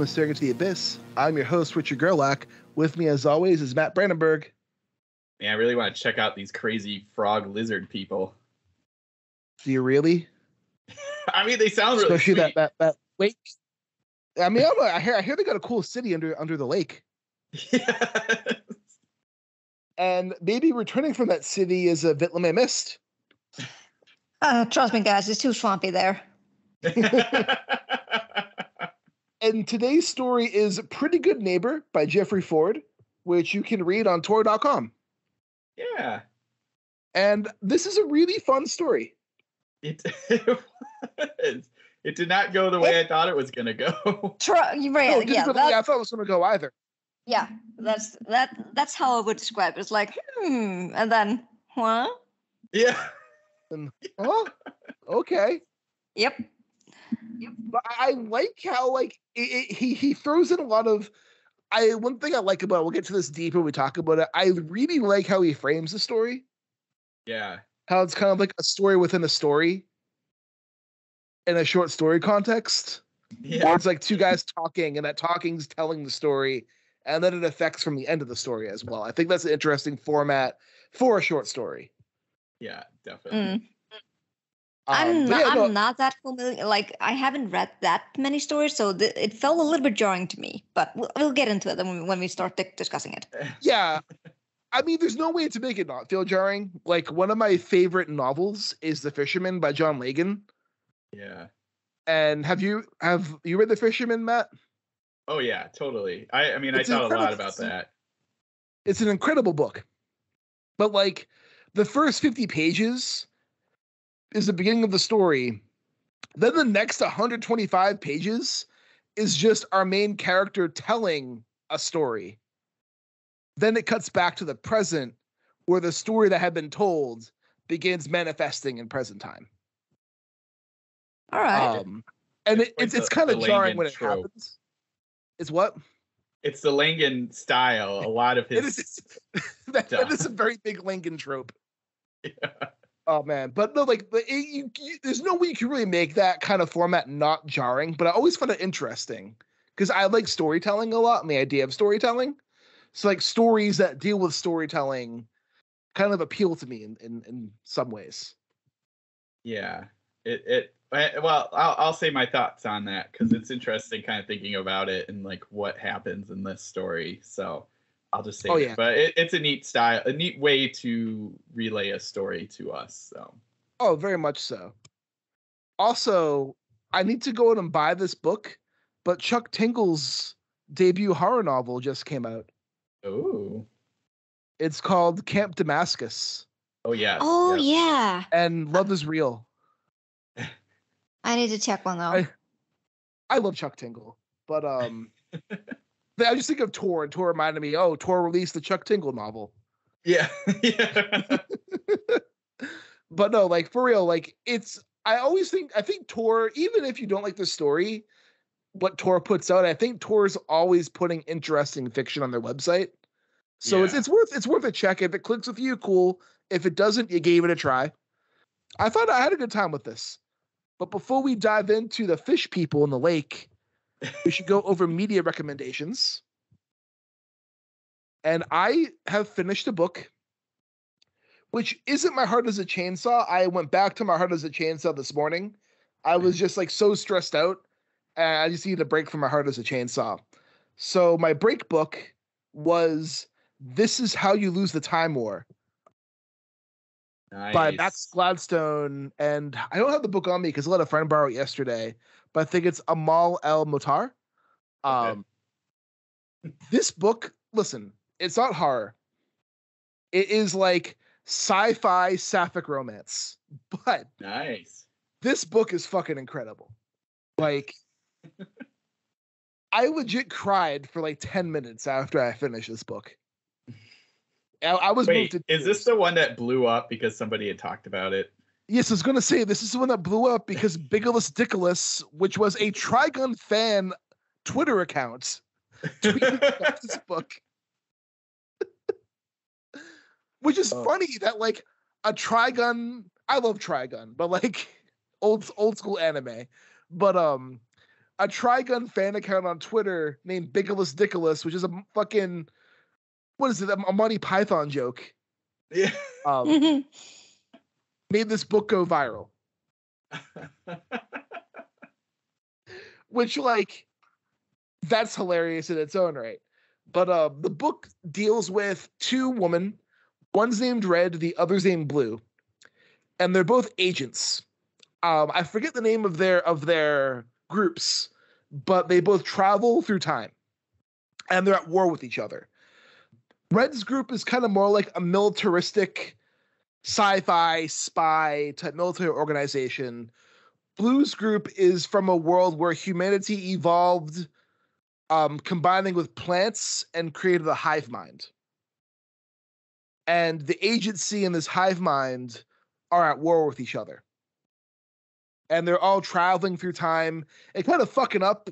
Hello, welcome to Staring into the Abyss. I'm your host, Richard Gerlach. With me, as always, is Matt Brandenburg. Man, I really want to check out these crazy frog lizard people. Do you really? I mean, they sound really Especially sweet. that that that lake. I mean, I'm, I hear I hear they got a cool city under under the lake, Yeah. and maybe returning from that city is a Vitlame Mist. Uh, trust me, guys, it's too swampy there. And today's story is "Pretty Good Neighbor" by Jeffrey Ford, which you can read on Tor.com. yeah. And this is a really fun story. It, it it did not go the way I thought it was gonna go. Try, you Oh, right, it didn't yeah, go the way I thought it was going to go either. yeah, that's that. That's how I would describe it. It's like, hmm, and then what? Yeah. And, Oh, okay. Yep. But I I like how like it, it, he he throws in a lot of. I one thing I like about we'll get to this deeper when we talk about it. I really like how he frames the story. Yeah. How it's kind of like a story within a story, in a short story context. Where Yeah. it's like two guys talking, and that talking's telling the story, and then it affects from the end of the story as well. I think that's an interesting format for a short story. Yeah, definitely. Mm. Um, I'm not, yeah, no, I'm not that familiar. Like I haven't read that many stories, so th- it felt a little bit jarring to me. But we'll, we'll get into it when we, when we start di- discussing it. yeah i mean there's no way to make it not feel jarring like one of my favorite novels is the fisherman by john langan Yeah. and have you have you read the fisherman matt Oh yeah, totally. I I mean, It's I thought a lot about that. it's an incredible book but like the first 50 pages is the beginning of the story then the next 125 pages is just our main character telling a story then it cuts back to the present where the story that had been told begins manifesting in present time All right. um and it, It's it's it's like the- kind of jarring Langan when it trope. happens it's what It's the Langan style. A lot of it his. is that, that is a very big Langan trope Yeah. Oh man, but no, like, it, you, you, there's no way you can really make that kind of format not jarring. But I always find it interesting because I like storytelling a lot and the idea of storytelling. So like stories that deal with storytelling kind of appeal to me in in, in some ways. Yeah. It it well, I'll I'll say my thoughts on that because it's interesting, kind of thinking about it and like what happens in this story. So I'll just say, Oh, that. yeah. but it, it's a neat style, a neat way to relay a story to us. So Oh, very much so. Also, I need to go out and buy this book, but Chuck Tingle's debut horror novel just came out. oh It's called Camp Damascus, oh yeah oh yeah, and love is real. I need to check one out. I- I love Chuck Tingle, but um, I just think of Tor, and Tor reminded me, oh, Tor released the Chuck Tingle novel. yeah yeah But no, like for real, like it's. I always think I think Tor, even if you don't like the story, what Tor puts out, I think Tor's always putting interesting fiction on their website. So it's it's worth it's worth a check. If it clicks with you, cool. If it doesn't, you gave it a try. I thought I had a good time with this. But before we dive into the fish people in the lake, we should go over media recommendations. And I have finished a book, which isn't My Heart as a Chainsaw. I went back to My Heart as a Chainsaw this morning. I was just like so stressed out. And I just needed a break from My Heart as a Chainsaw. So my break book was This Is How You Lose the Time War nice. by Max Gladstone. And I don't have the book on me because I let a friend borrow it yesterday, but I think it's Amal El-Mohtar. Okay. Um, this book, listen, it's not horror. It is like sci-fi sapphic romance, but nice this book is fucking incredible. Like, I legit cried for like ten minutes after I finished this book. I, I was moved wait to is this the one that blew up because somebody had talked about it Yes, I was gonna say this is the one that blew up because Bigolas Dickolas, which was a Trigun fan Twitter account, tweeted about this book. Which is Oh. funny that like a Trigun, I love Trigun, but like old old school anime. But um a Trigun fan account on Twitter named Bigolas Dickolas, which is a fucking what is it? A Monty Python joke. Yeah. Um, made this book go viral. which like that's hilarious in its own right. But uh, the book deals with two women. One's named Red, the other's named Blue, and they're both agents. Um, I forget the name of their of their groups, but they both travel through time, and they're at war with each other. Red's group is kind of more like a militaristic, sci-fi spy type military organization Blues Group is from a world where humanity evolved, um, combining with plants and created a hive mind. And the agency and this hive mind are at war with each other. And they're all traveling through time and kind of fucking up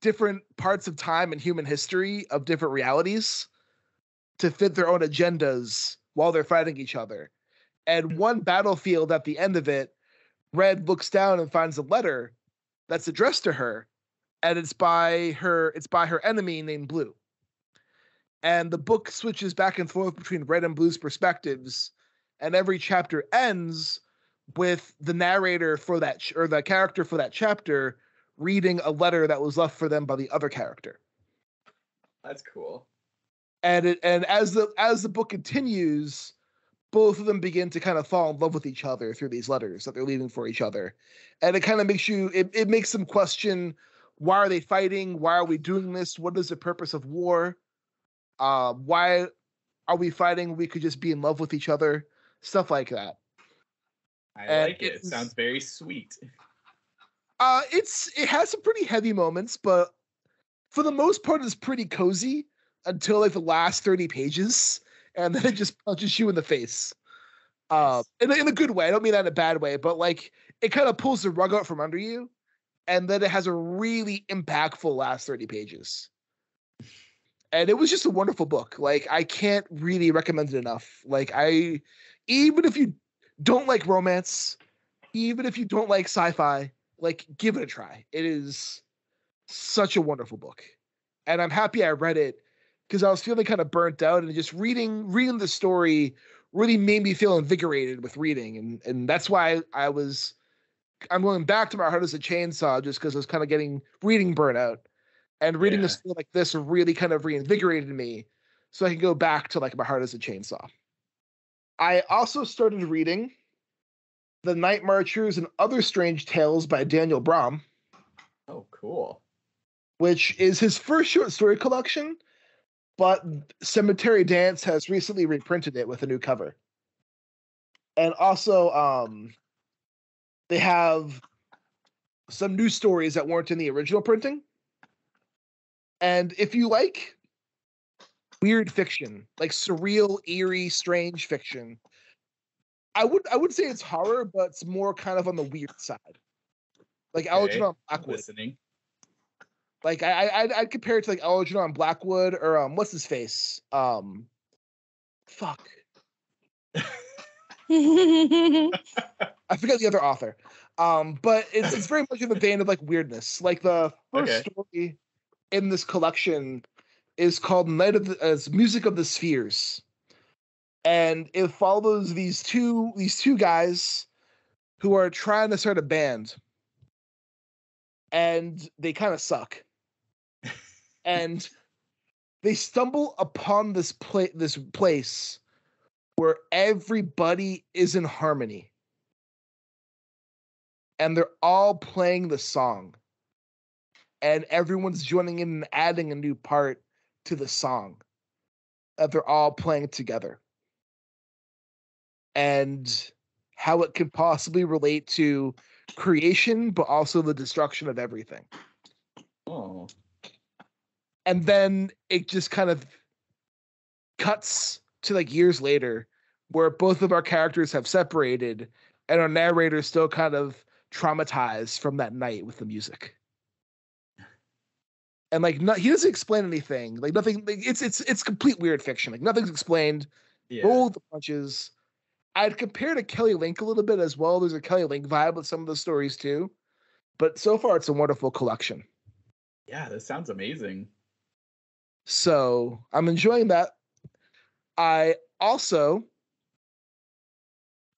different parts of time and human history of different realities to fit their own agendas while they're fighting each other. And hmm. one battlefield at the end of it Red looks down and finds a letter that's addressed to her, and it's by her it's by her enemy named Blue. And the book switches back and forth between Red and Blue's perspectives, and every chapter ends with the narrator for that ch- or the character for that chapter reading a letter that was left for them by the other character. That's cool. And it and as the as the book continues, both of them begin to kind of fall in love with each other through these letters that they're leaving for each other. And it kind of makes you it, it makes them question why are they fighting? Why are we doing this? What is the purpose of war? Uh, why are we fighting? We could just be in love with each other. Stuff like that. I And like it. It sounds very sweet. Uh it's it has some pretty heavy moments, but for the most part it's pretty cozy until like the last 30 pages, and then it just punches you in the face. Uh, in, in a good way. I don't mean that in a bad way, but like it kind of pulls the rug out from under you, and then it has a really impactful last 30 pages. And it was just a wonderful book. Like I can't really recommend it enough. Like I even if you don't like romance, even if you don't like sci-fi, like give it a try. It is such a wonderful book. And I'm happy I read it because I was feeling kind of burnt out and just reading reading the story really made me feel invigorated with reading and and that's why I was I'm going back to my heart as a chainsaw just because I was kind of getting reading burnout and reading Yeah. a story like this really kind of reinvigorated me so I can go back to like my heart as a chainsaw. I also started reading The Night Marchers and Other Strange Tales by Daniel Braum, Oh, cool. which is his first short story collection, but Cemetery Dance has recently reprinted it with a new cover. And also, um, they have some new stories that weren't in the original printing. And if you like weird fiction, like surreal, eerie, strange fiction, I would I would say it's horror, but it's more kind of on the weird side. Like Okay, Algernon Blackwood. listening. Like I, I I'd, I'd compare it to like Algernon Blackwood or um what's his face? Um fuck. I forget the other author. Um but it's it's very much in the vein of like weirdness. Like the first Okay. story in this collection is called Night of the as Music of the Spheres. And it follows these two these two guys who are trying to start a band. And they kind of suck and they stumble upon this pla- this place where everybody is in harmony. And they're all playing the song. And everyone's joining in and adding a new part to the song that they're all playing together. And how it could possibly relate to creation but also the destruction of everything. Oh, and then it just kind of cuts to like years later where both of our characters have separated and our narrator is still kind of traumatized from that night with the music. And like he doesn't explain anything. Like nothing like, it's it's it's complete weird fiction. Like nothing's explained. Yeah. roll the punches. I'd compare to kelly link a little bit as well. There's a kelly link vibe with some of the stories too. But so far it's a wonderful collection. Yeah, this sounds amazing. So I'm enjoying that. I also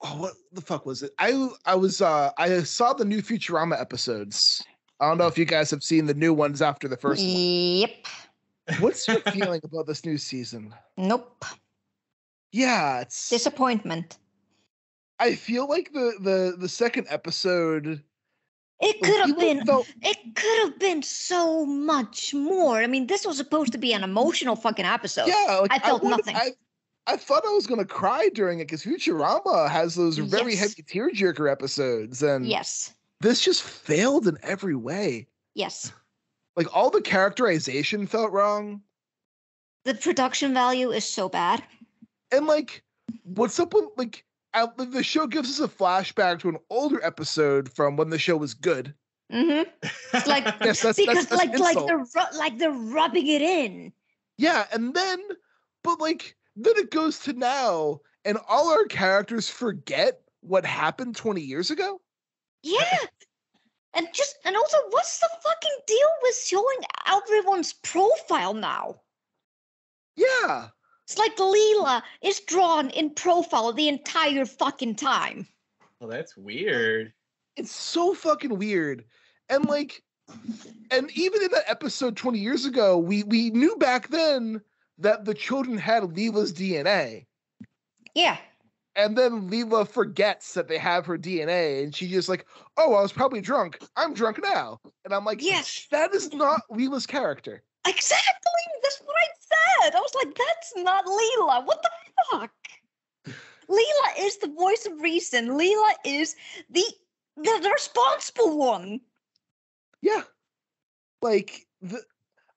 oh what the fuck was it? I I was uh I saw the new Futurama episodes. I don't know if you guys have seen the new ones after the first one. Yep. What's your feeling about this new season? Nope. Yeah, it's Disappointment. I feel like the the the second episode It could have been. felt- It could have been so much more. I mean, this was supposed to be an emotional fucking episode. yeah, like I felt wanted- nothing. I, I thought I was gonna cry during it because Futurama has those very Yes. heavy tearjerker episodes, and Yes. this just failed in every way. Yes. Like all the characterization felt wrong, The production value is so bad. and like, what's up with like? I, the show gives us a flashback to an older episode from when the show was good. hmm It's like Yes, that's because that's, that's like like they're like they're rubbing it in. Yeah, and then, but like, then it goes to now, and all our characters forget what happened 20 years ago. Yeah. And just and also, what's the fucking deal with showing everyone's profile now? Yeah. It's like Leela is drawn in profile the entire fucking time. well, that's weird. It's so fucking weird. And like, and even in that episode 20 years ago, we we knew back then that the children had Leela's DNA. Yeah. And then Leela forgets that they have her DNA, and she's just like, "Oh, I was probably drunk. I'm drunk now." And I'm like, Yes. that is not Leela's character." Exactly. That's what I said. I was like, that's not Leela. What the fuck? Leela is the voice of reason. Leela is the the, the responsible one. Yeah. Like the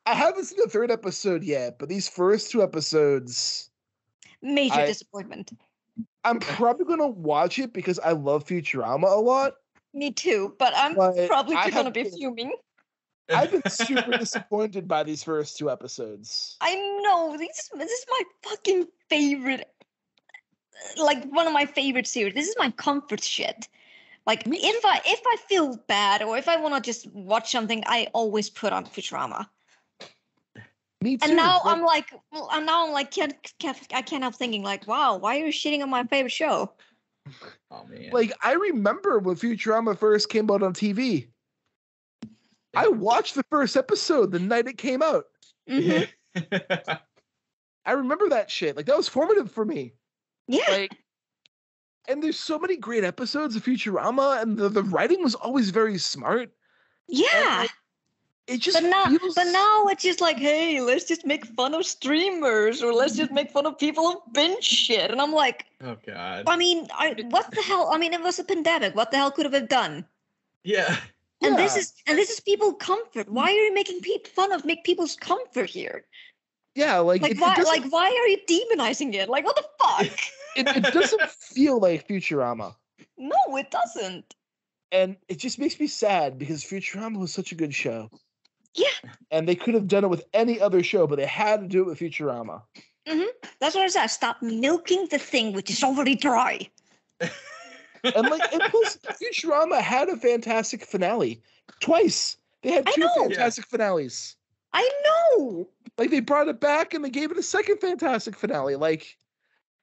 I haven't seen the third episode yet, but these first two episodes, Major I- disappointment. I'm probably gonna watch it because I love Futurama a lot. Me too, but I'm But probably gonna have be fuming. I've been super disappointed by these first two episodes. I know this. This is my fucking favorite. Like one of my favorite series. This is my comfort shit. Like Me if I if I feel bad or if I want to just watch something, I always put on Futurama. Me too. And now but- I'm like, and now I'm like, can't, can't I can't help thinking like, wow, why are you shitting on my favorite show? Oh man. like I remember when Futurama first came out on TV. I watched the first episode the night it came out. Mhm. I remember that shit. Like that was formative for me. Yeah, Like and there's so many great episodes of Futurama and the, the writing was always very smart. yeah. like, it just But now, feels but now it's just like, hey, let's just make fun of streamers or let's just make fun of people who binge shit. And I'm like, oh god. I mean, I, what the hell? I mean, it was a pandemic. What the hell could have been done? Yeah. And this is and this is people comfort. Why are you making pe- fun of make people's comfort here? yeah, like, Like it, it why? doesn't, Like why are you demonizing it? Like what the fuck? it, it doesn't feel like Futurama. no, it doesn't. And it just makes me sad because Futurama was such a good show. Yeah. And they could have done it with any other show, but they had to do it with Futurama. Mm-hmm. That's what I said. Stop milking the thing which is already dry. And like and plus Futurama had a fantastic finale. Twice. They had two know. Yeah. fantastic finales. I know. Like they brought it back and they gave it a second fantastic finale. Like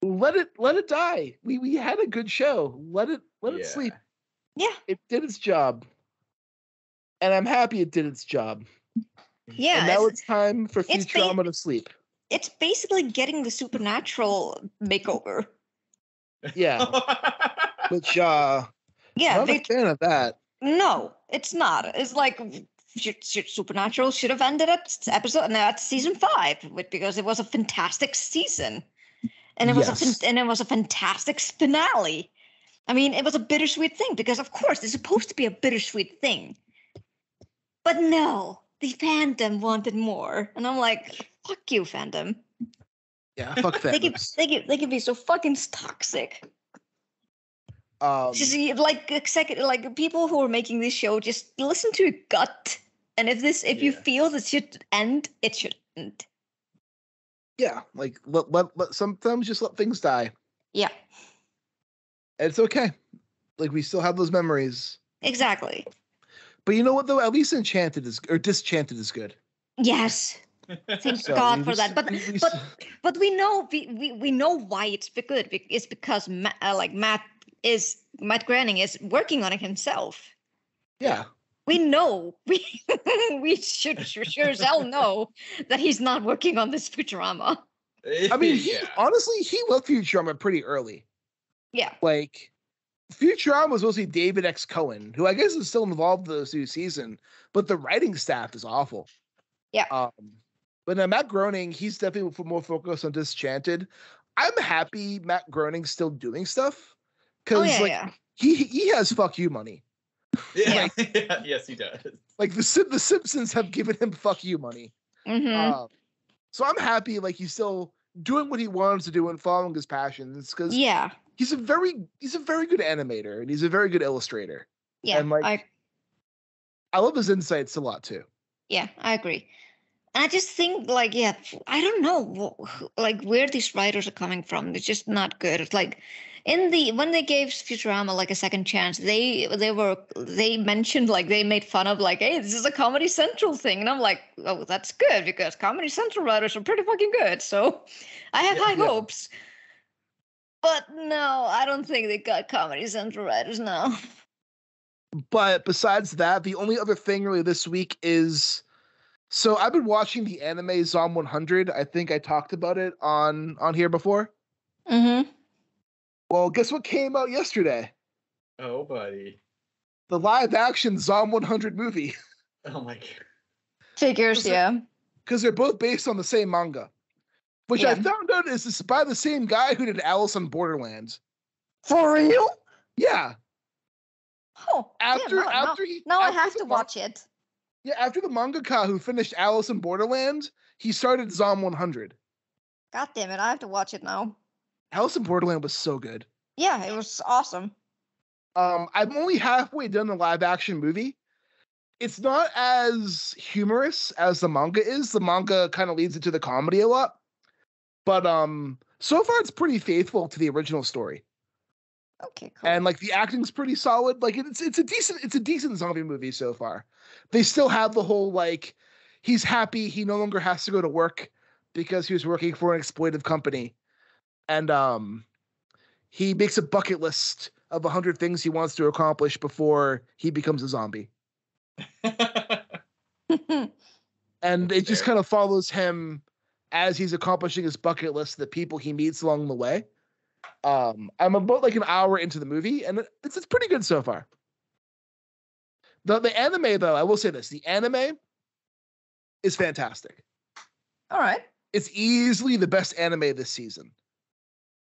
let it let it die. We we had a good show. Let it let it sleep. Yeah. It did its job. And I'm happy it did its job. Yeah. and now it's, it's time for it's ba- Futurama to sleep. it's basically getting the supernatural makeover. Yeah. Which uh Yeah. not they- a fan of that. no, it's not. It's like supernatural should have ended at episode no, at season five, because it was a fantastic season, and it was a Yes. and it was a fantastic finale. I mean, it was a bittersweet thing because, of course, it's supposed to be a bittersweet thing. But no, the fandom wanted more, and I'm like, "Fuck you, fandom! Yeah, fuck They can, they can, they can be so fucking toxic." Um, Just like executive, like people who are making this show, just listen to your gut. And if this, if you feel this should end, it should end. yeah, like let, let, let sometimes just let things die. Yeah, it's okay. Like we still have those memories. exactly. But you know what though? At least Enchanted is or Disenchanted is good. Yes. Thank So God for that. But but but we know we, we, we know why it's good. It's because Ma- uh, like Matt is Matt Groening is working on it himself. yeah. We know we we should sure, sure as hell know that he's not working on this Futurama. I mean, he, yeah. honestly, he left Futurama pretty early. Yeah. Like, Futurama was mostly David X. Cohen, who I guess is still involved in this new season, but the writing staff is awful. Yeah. Um, but now Matt Groening, he's definitely f- more focused on Disenchanted. I'm happy Matt Groening's still doing stuff because Oh yeah, like yeah. he he has fuck you money. yeah. yeah, yes, he does. Like the the Simpsons have given him fuck you money. hmm Um, so I'm happy like he's still doing what he wants to do and following his passions because yeah, he's a very he's a very good animator and he's a very good illustrator. yeah. and, like, I I love his insights a lot too. yeah, I agree. And I just think like yeah, I don't know like where these writers are coming from. They're just not good. It's like in the when they gave Futurama like a second chance, they they were they mentioned like they made fun of like, hey, this is a Comedy Central thing, and I'm like, oh, that's good because Comedy Central writers are pretty fucking good. So I have Yeah, high yeah. hopes. But no, I don't think they got Comedy Central writers now. But besides that, the only other thing really this week is so I've been watching the anime Zom 100. I think I talked about it on on here before. Mm-hmm. Well, guess what came out yesterday? Oh, buddy. The live action Zom 100 movie Oh my god. Figures, So- yeah. because they're both based on the same manga. Which I found out is this by the same guy who did Alice in Borderlands. For real? Yeah. Oh, After now, now- after he now I have to man- watch it. Yeah, after the mangaka who finished Alice in Borderlands, he started Zom 100. God damn it, I have to watch it now. Alice in Borderland was so good. Yeah, it was awesome. Um, I'm only halfway done the live action movie. It's not as humorous as the manga is. The manga kind of leads into the comedy a lot. But um so far it's pretty faithful to the original story. Okay, cool. And like the acting's pretty solid. Like it's it's a decent it's a decent zombie movie so far. They still have the whole like he's happy he no longer has to go to work because he was working for an exploitive company. And um he makes a bucket list of 100 things he wants to accomplish before he becomes a zombie. And it just kind of follows him as he's accomplishing his bucket list, the people he meets along the way. Um, I'm about like an hour into the movie, and it's it's pretty good so far. The the anime though, I will say this: the anime is fantastic. All right. It's easily the best anime this season.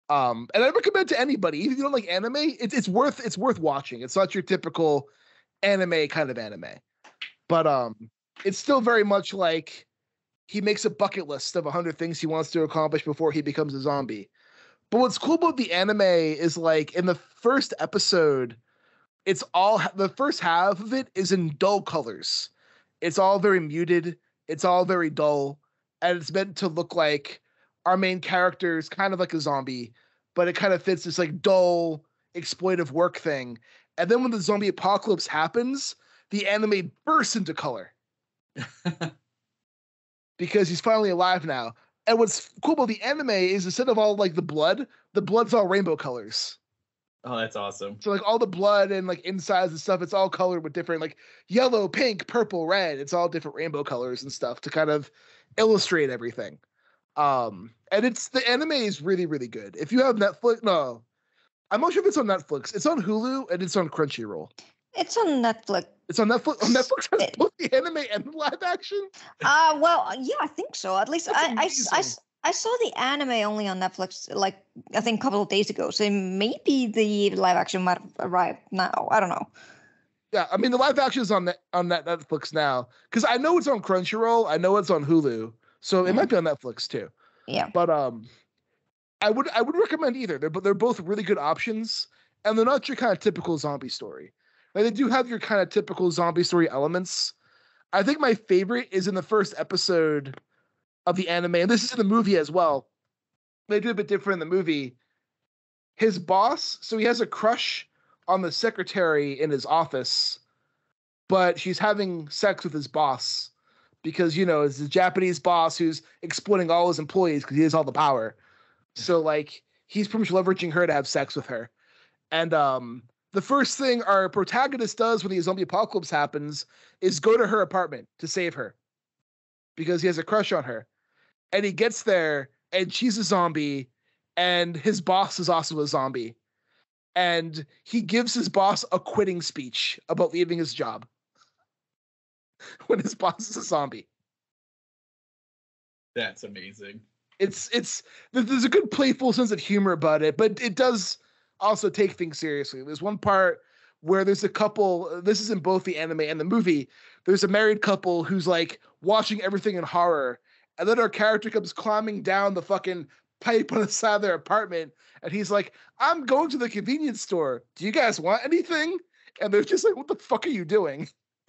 Um, and I recommend to anybody, even if you don't like anime, it's it's worth it's worth watching. It's not your typical anime kind of anime, but um, it's still very much like he makes a bucket list of 100 things he wants to accomplish before he becomes a zombie. But what's cool about the anime is like in the first episode, it's all the first half of it is in dull colors. It's all very muted, it's all very dull, and it's meant to look like our main character is kind of like a zombie, but it kind of fits this like dull exploitive work thing. And then when the zombie apocalypse happens, the anime bursts into color because he's finally alive now. And what's cool about the anime is instead of all like the blood, the blood's all rainbow colors. oh, that's awesome. So like all the blood and like insides and stuff, it's all colored with different like yellow, pink, purple, red. It's all different rainbow colors and stuff to kind of illustrate everything. Um, and it's the anime is really, really good. If you have Netflix, no, I'm not sure if it's on Netflix. It's on Hulu and it's on Crunchyroll. It's on Netflix. It's on Netflix. On Netflix has both the anime and the live action. Uh well, yeah, I think so. At least I, I, I, I saw the anime only on Netflix like I think a couple of days ago. So maybe the live action might have arrived now. I don't know. Yeah, I mean the live action is on net, on that Netflix now because I know it's on Crunchyroll. I know it's on Hulu, so it might be on Netflix too. Yeah. But um, I would I would recommend either. They're but they're both really good options, and they're not your kind of typical zombie story. Like they do have your kind of typical zombie story elements. I think my favorite is in the first episode of the anime, and this is in the movie as well. They do a bit different in the movie. His boss, so he has a crush on the secretary in his office, but she's having sex with his boss because you know it's the Japanese boss who's exploiting all his employees because he has all the power. So like he's pretty much leveraging her to have sex with her. And um the first thing our protagonist does when the zombie apocalypse happens is go to her apartment to save her because he has a crush on her. And he gets there and she's a zombie and his boss is also a zombie. And he gives his boss a quitting speech about leaving his job when his boss is a zombie. That's amazing. It's it's there's a good playful sense of humor about it, but it does also take things seriously. There's one part where there's a couple this is in both the anime and the movie there's a married couple who's like watching everything in horror and then our character comes climbing down the fucking pipe on the side of their apartment and he's like i'm going to the convenience store do you guys want anything and they're just like what the fuck are you doing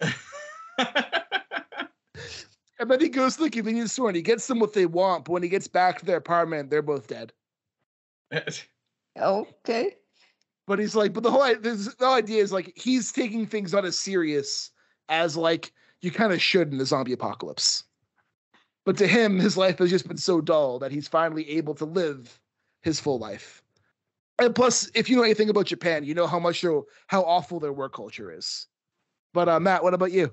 and then he goes to the convenience store and he gets them what they want but when he gets back to their apartment they're both dead Okay. but he's like, but the whole the whole idea is like he's taking things not as serious as like you kind of should in the zombie apocalypse. But to him, his life has just been so dull that he's finally able to live his full life. And plus, if you know anything about Japan, you know how much how awful their work culture is. But uh, Matt, what about you?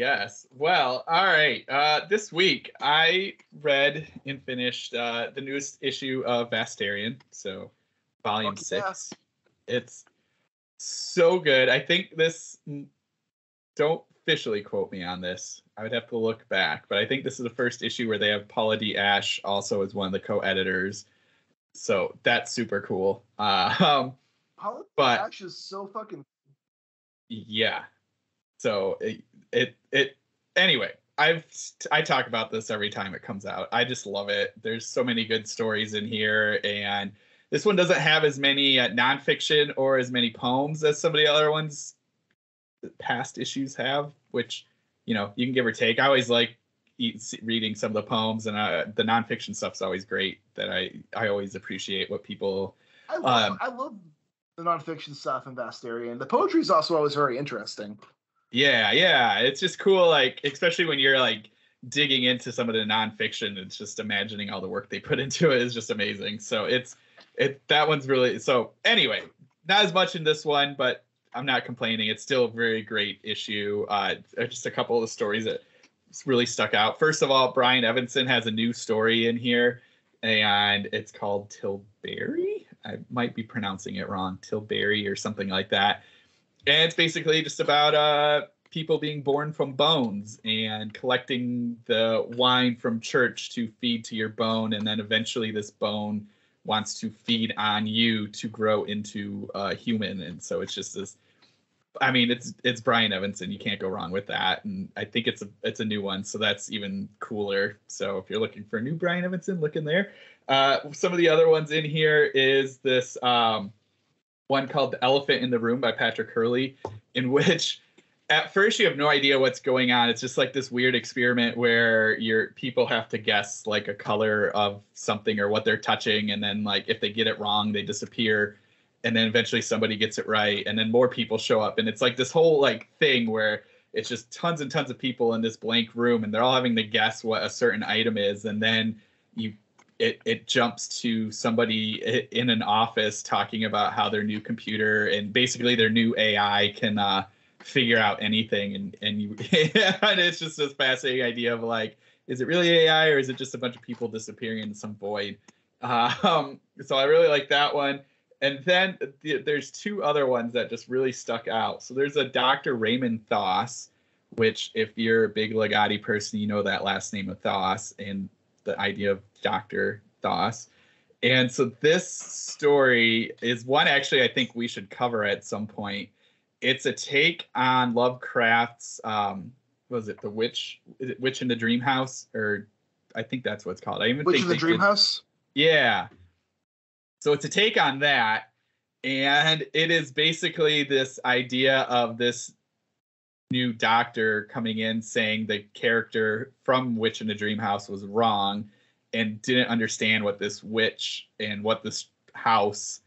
Yes. Well, all right. Uh, this week I read and finished uh, the newest issue of Vastarien, so volume yeah. six. It's so good. I think this. Don't officially quote me on this. I would have to look back, but I think this is the first issue where they have Paula D. Ashe also as one of the co-editors. So that's super cool. Uh, um, Paula But- Ashe is so fucking. yeah so it it, it anyway i've i talk about this every time it comes out i just love it there's so many good stories in here and this one doesn't have as many uh, nonfiction or as many poems as some of the other ones past issues have which you know you can give or take i always like reading some of the poems and uh, the nonfiction stuff's always great that i i always appreciate what people I love, Um, I love the nonfiction stuff in Vastarien. The poetry is also always very interesting. Yeah, yeah. It's just cool, like, especially when you're like digging into some of the nonfiction, it's just imagining all the work they put into it is just amazing. So it's it that one's really so anyway, not as much in this one, but I'm not complaining. It's still a very great issue. Uh just a couple of the stories that really stuck out. First of all, Brian Evenson has a new story in here, and it's called Tilbury. I might be pronouncing it wrong, Tilbury or something like that and it's basically just about uh people being born from bones and collecting the wine from church to feed to your bone. And then eventually this bone wants to feed on you to grow into a human. And so it's just this i mean it's it's brian evenson. You can't go wrong with that. And i think it's a it's a new one. So that's even cooler. So if you're looking for a new brian evenson look in there. Uh some of the other ones in here is this um one called The Elephant in the Room by Patrick Hurley, in which at first you have no idea what's going on. It's just like this weird experiment where your people have to guess like a color of something or what they're touching, and then like if they get it wrong, they disappear. And then eventually somebody gets it right, and then more people show up, and it's like this whole like thing where it's just tons and tons of people in this blank room, and they're all having to guess what a certain item is, and then you it it jumps to somebody in an office talking about how their new computer and basically their new AI can uh, figure out anything, and and you and it's just this fascinating idea of like, is it really AI or is it just a bunch of people disappearing into some void? Um, so I really like that one. And then th- there's two other ones that just really stuck out. So there's a Dr. Raymond Thoss, which if you're a big Ligotti person, you know that last name of Thoss and the idea of Dr. Thoss. And so this story is one actually I think we should cover at some point. It's a take on Lovecraft's um was it the witch is it witch in the dream house or I think that's what it's called. I even Which think is the Dream did- House? yeah. So it's a take on that. And it is basically this idea of this new doctor coming in saying the character from Witch in the Dream House was wrong and didn't understand what this witch and what this house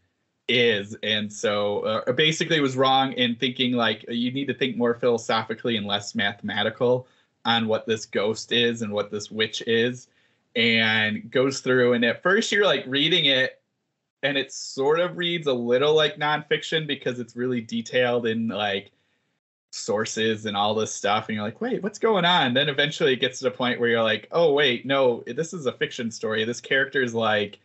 is. And so uh, basically was wrong in thinking like you need to think more philosophically and less mathematical on what this ghost is and what this witch is and goes through. And at first you're like reading it and it sort of reads a little like nonfiction because it's really detailed in like sources and all this stuff and you're like wait what's going on? Then eventually it gets to the point where you're like oh wait no this is a fiction story. This character is like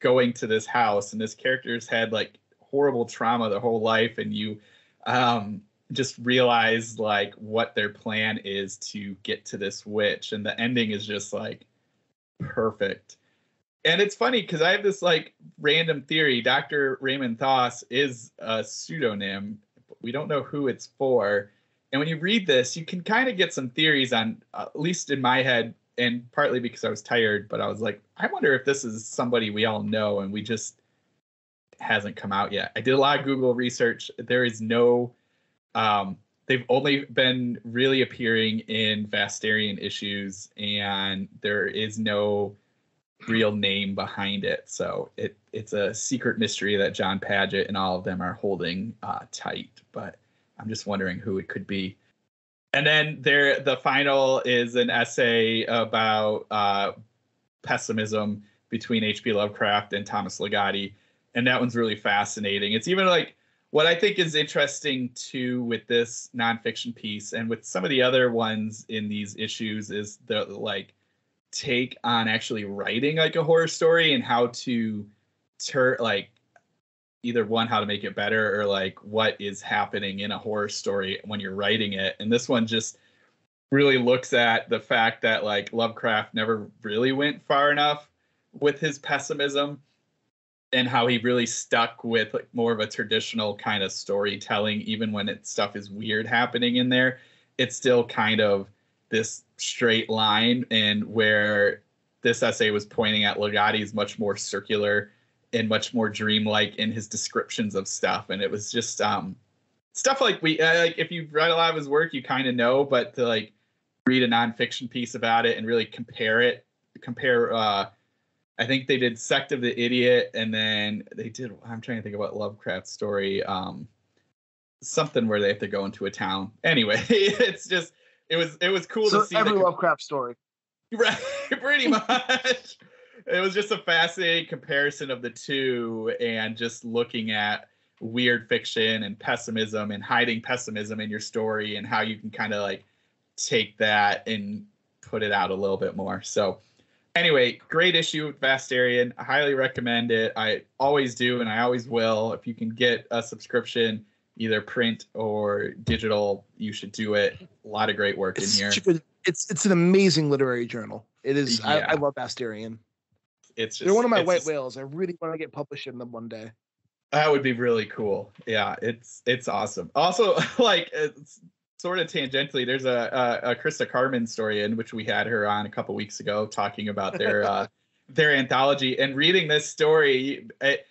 going to this house and this character's had like horrible trauma their whole life and you um just realize like what their plan is to get to this witch. And the ending is just like perfect. And it's funny because i have this like random theory. Dr raymond thoss is a pseudonym we don't know who it's for and when you read this you can kind of get some theories on uh, at least in my head and partly because I was tired, but I was like, I wonder if this is somebody we all know and we just hasn't come out yet. I did a lot of Google research. There is no um they've only been really appearing in Vastarien issues and there is no real name behind it. So it it's a secret mystery that Jon Padgett and all of them are holding uh, tight, but I'm just wondering who it could be and then there the final is an essay about uh, pessimism between H.P. Lovecraft and Thomas Ligotti, and that one's really fascinating. It's even like what I think is interesting too with this nonfiction piece and with some of the other ones in these issues is the like take on actually writing like a horror story and how to turn like either one how to make it better or like what is happening in a horror story when you're writing it. And this one just really looks at the fact that like lovecraft never really went far enough with his pessimism and how he really stuck with like more of a traditional kind of storytelling even when it stuff is weird happening in there. It's still kind of this straight line and where this essay was pointing at Ligotti's much more circular and much more dreamlike in his descriptions of stuff. And it was just um, stuff like we uh, like if you've read a lot of his work, you kind of know, but to like read a nonfiction piece about it and really compare it, compare. uh I think they did Sect of the Idiot, and then they did. I'm trying to think about Lovecraft story. Um, something where they have to go into a town. Anyway, it's just it was it was cool so to see every Lovecraft story. Right, pretty much it was just a fascinating comparison of the two and just looking at weird fiction and pessimism and hiding pessimism in your story and how you can kind of like take that and put it out a little bit more. So anyway, great issue Vastarien. I highly recommend it. I always do and I always will. If you can get a subscription, either print or digital, you should do it. A lot of great work It's in here. good- it's it's an amazing literary journal. It is. I, Yeah. I love Vastarien. It's just They're one of my white just- whales. I really want to get published in them one day. That would be really cool. Yeah, it's it's awesome. Also, like it's sort of tangentially, there's a, a, a Christa Carmen story in which we had her on a couple weeks ago talking about their uh, their anthology and reading this story. It,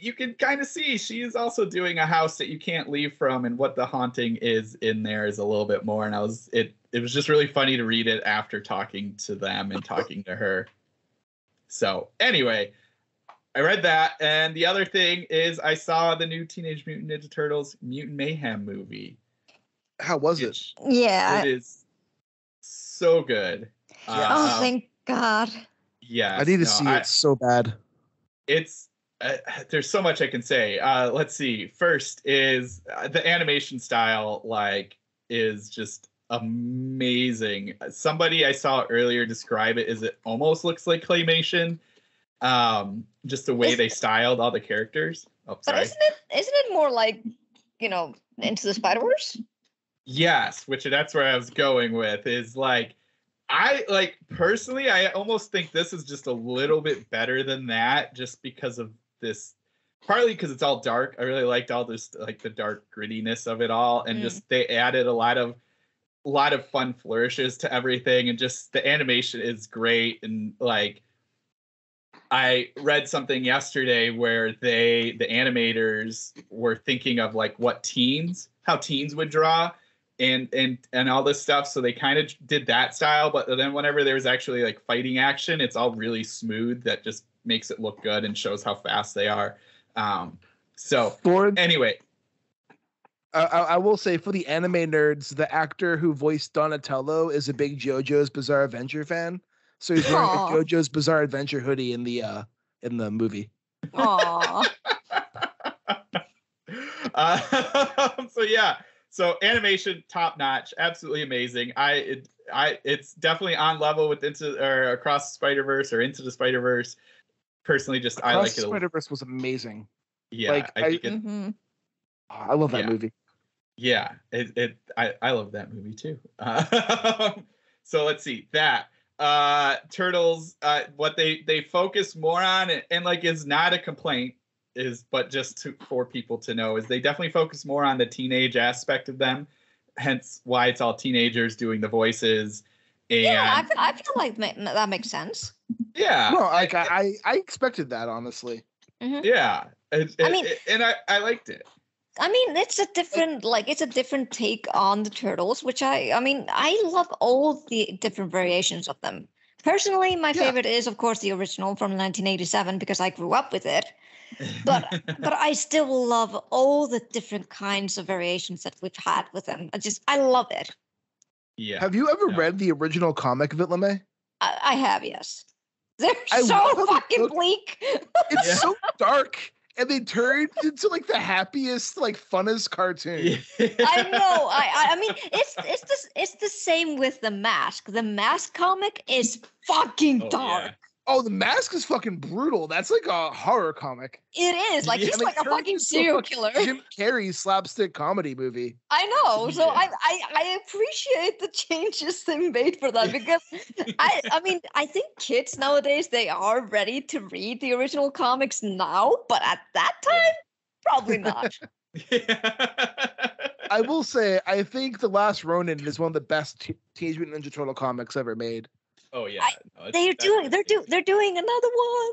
you can kind of see she is also doing a house that you can't leave from, and what the haunting is in there is a little bit more. And I was it it was just really funny to read it after talking to them and talking to her. So anyway, I read that, and the other thing is I saw the new Teenage Mutant Ninja Turtles Mutant Mayhem movie. How was it? which Yeah. It is so good. Yeah. oh, Um, thank God. yeah. I need to see it so bad. It's uh, there's so much I can say. Uh, let's see. First is uh, the animation style, like, is just amazing. Somebody I saw earlier describe it as it almost looks like claymation. Um, just the way Is- they styled all the characters. Oh, But isn't it isn't it more like you know into the Spider Verse? Yes, which that's where I was going with is like I like personally I almost think this is just a little bit better than that just because of this partly because it's all dark. I really liked all this like the dark grittiness of it all and Mm. just they added a lot of a lot of fun flourishes to everything and just the animation is great and like I read something yesterday where they the animators were thinking of like what teens how teens would draw and and and all this stuff so they kind of did that style but then whenever there's actually like fighting action it's all really smooth that just makes it look good and shows how fast they are Um, so For anyway, I, I I will say for the anime nerds, the actor who voiced Donatello is a big JoJo's Bizarre Adventure fan. So he's wearing Aw. a JoJo's Bizarre Adventure hoodie in the uh in the movie. Aw. uh, so yeah, so animation top notch, absolutely amazing. I it, I it's definitely on level with into or across Spider Verse or into the Spider Verse. Personally, just I like it. a- Spider Verse was amazing. Yeah, like, I I- think it, Mhm. Oh, I love that Yeah. movie. yeah, it, it I I love that movie too. Um, so let's see that uh turtles uh what they they focus more on and, and like is not a complaint is but just to, for people to know is they definitely focus more on the teenage aspect of them hence why it's all teenagers doing the voices and Yeah, I feel, I feel like that makes sense. Yeah. No, like I, I I expected that honestly. Mm-hmm. yeah It- I mean- it- and i i liked it I mean, it's a different, like, it's a different take on the turtles, which I, I mean, I love all the different variations of them. Personally, my Yeah. favorite is, of course, the original from 1987 because I grew up with it. But, but I still love all the different kinds of variations that we've had with them. I just, I love it. Yeah Have you ever Yeah. read the original comic of it, LeMay? I, I have, yes. They're I so love it. fucking bleak. It's Yeah. so dark, and they turned into like the happiest, like funnest cartoon. I know. I, I I mean it's it's the it's the same with the mask. The mask comic is fucking Oh, dark. Oh, the mask is fucking brutal. That's like a horror comic. It is like Yeah, he's like a fucking serial killer. Jim Carrey slapstick comedy movie. I know. So Yeah. I, I I appreciate the changes they made for that because I I mean I think kids nowadays they are ready to read the original comics now, but at that time probably not. I will say, I think The Last Ronin is one of the best Teenage Mutant Ninja Turtle comics ever made. Oh yeah I- no, it's- They're doing they're amazing. do they're doing another one.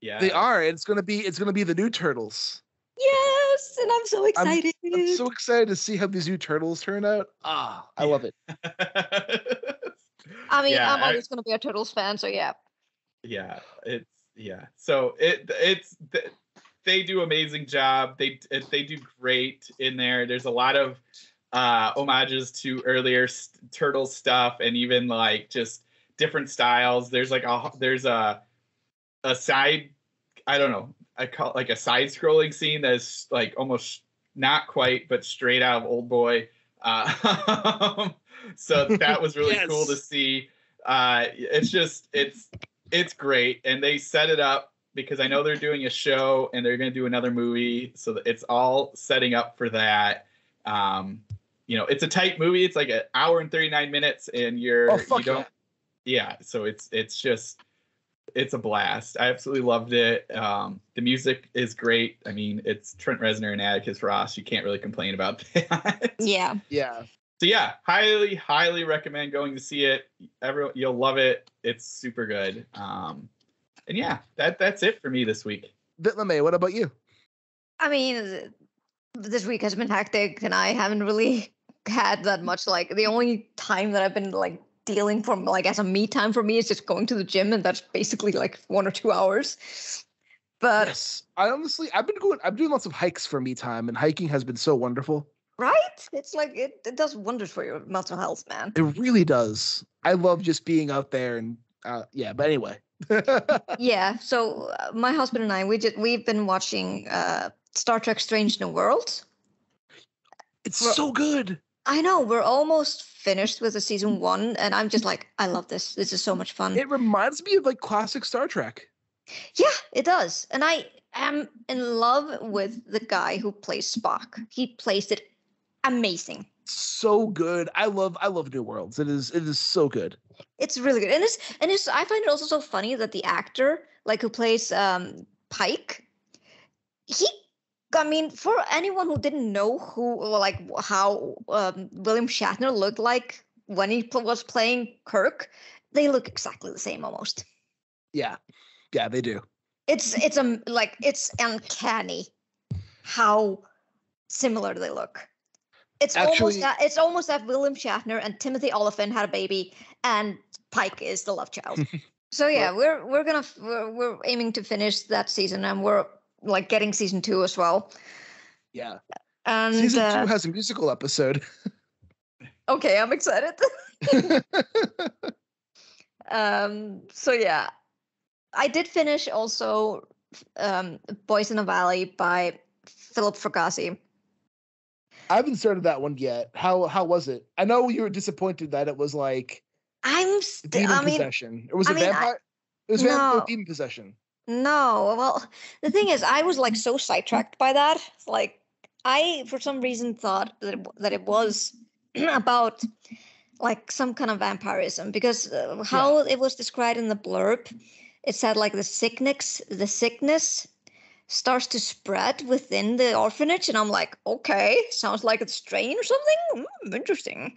yeah They are. It's gonna be. It's gonna be the new Turtles. Yes, and I'm so excited. I'm so excited to see how these new Turtles turn out. Ah, I love it. I mean, Yeah, I'm I- always gonna be a Turtles fan, so yeah. yeah it's yeah so it it's they do amazing job they they do great in there there's a lot of uh homages to earlier s- turtle stuff and even like just different styles. There's like a there's a a side i don't know i call like a side scrolling scene that's like almost not quite but straight out of Oldboy. Uh so that was really cool to see. Uh it's just it's it's great. And they set it up because i know they're doing a show and they're going to do another movie. So it's all setting up for that. Um you know it's a tight movie. It's like an hour and 39 minutes and you're Oh you don't yeah so it's it's just it's a blast i absolutely loved it um the music is great i mean it's trent reznor and atticus ross you can't really complain about that Yeah. Yeah. so yeah highly highly recommend going to see it everyone you'll love it it's super good um and yeah that that's it for me this week Vit LeMay, what about you? I mean, this week has been hectic, and I haven't really had that much. Like, the only time that I've been like dealing from like as a me time for me is just going to the gym, and that's basically like one or two hours. But yes. I honestly, I've been going. I'm doing lots of hikes for me time, and hiking has been so wonderful. right, it's like it, it does wonders for your mental health, man. It really does. I love just being out there and uh, yeah. But anyway, yeah. So uh, my husband and I, we just we've been watching uh, Star Trek: Strange New Worlds. it's Well- so good. I know we're almost finished with the season one, and I'm just like, I love this. This is so much fun. It reminds me of like classic Star Trek. Yeah, it does. And I am in love with the guy who plays Spock. He plays it amazing. So good. I love. I love New Worlds. It is. It is so good. It's really good. And it's and it's I find it also so funny that the actor, like who plays um Pike, he I mean, for anyone who didn't know who like how um, William Shatner looked like when he was playing Kirk, they look exactly the same almost. Yeah. Yeah, they do. It's it's um like it's uncanny how similar they look. It's Actually- almost that it's almost that William Shatner and Timothy Olyphant had a baby, and Pike is the love child. so yeah, we're we're gonna we're, we're aiming to finish that season, and we're like getting season two as well. Yeah. And Season uh, two has a musical episode. okay, I'm excited. um, so yeah, I did finish also um, Boys in the Valley by Philip Fracassi. I haven't started that one yet. How how was it? I know you were disappointed that it was like I'm st- demon I mean, possession. It was I it mean, I- vampire? it was vampire demon possession. No, well, the thing is, I was like so sidetracked by that. Like, I for some reason thought that it, that it was about like some kind of vampirism because uh, how it was described in the blurb, it said like the sickness, the sickness starts to spread within the orphanage, and I'm like, okay, sounds like a strain or something. Mm, interesting.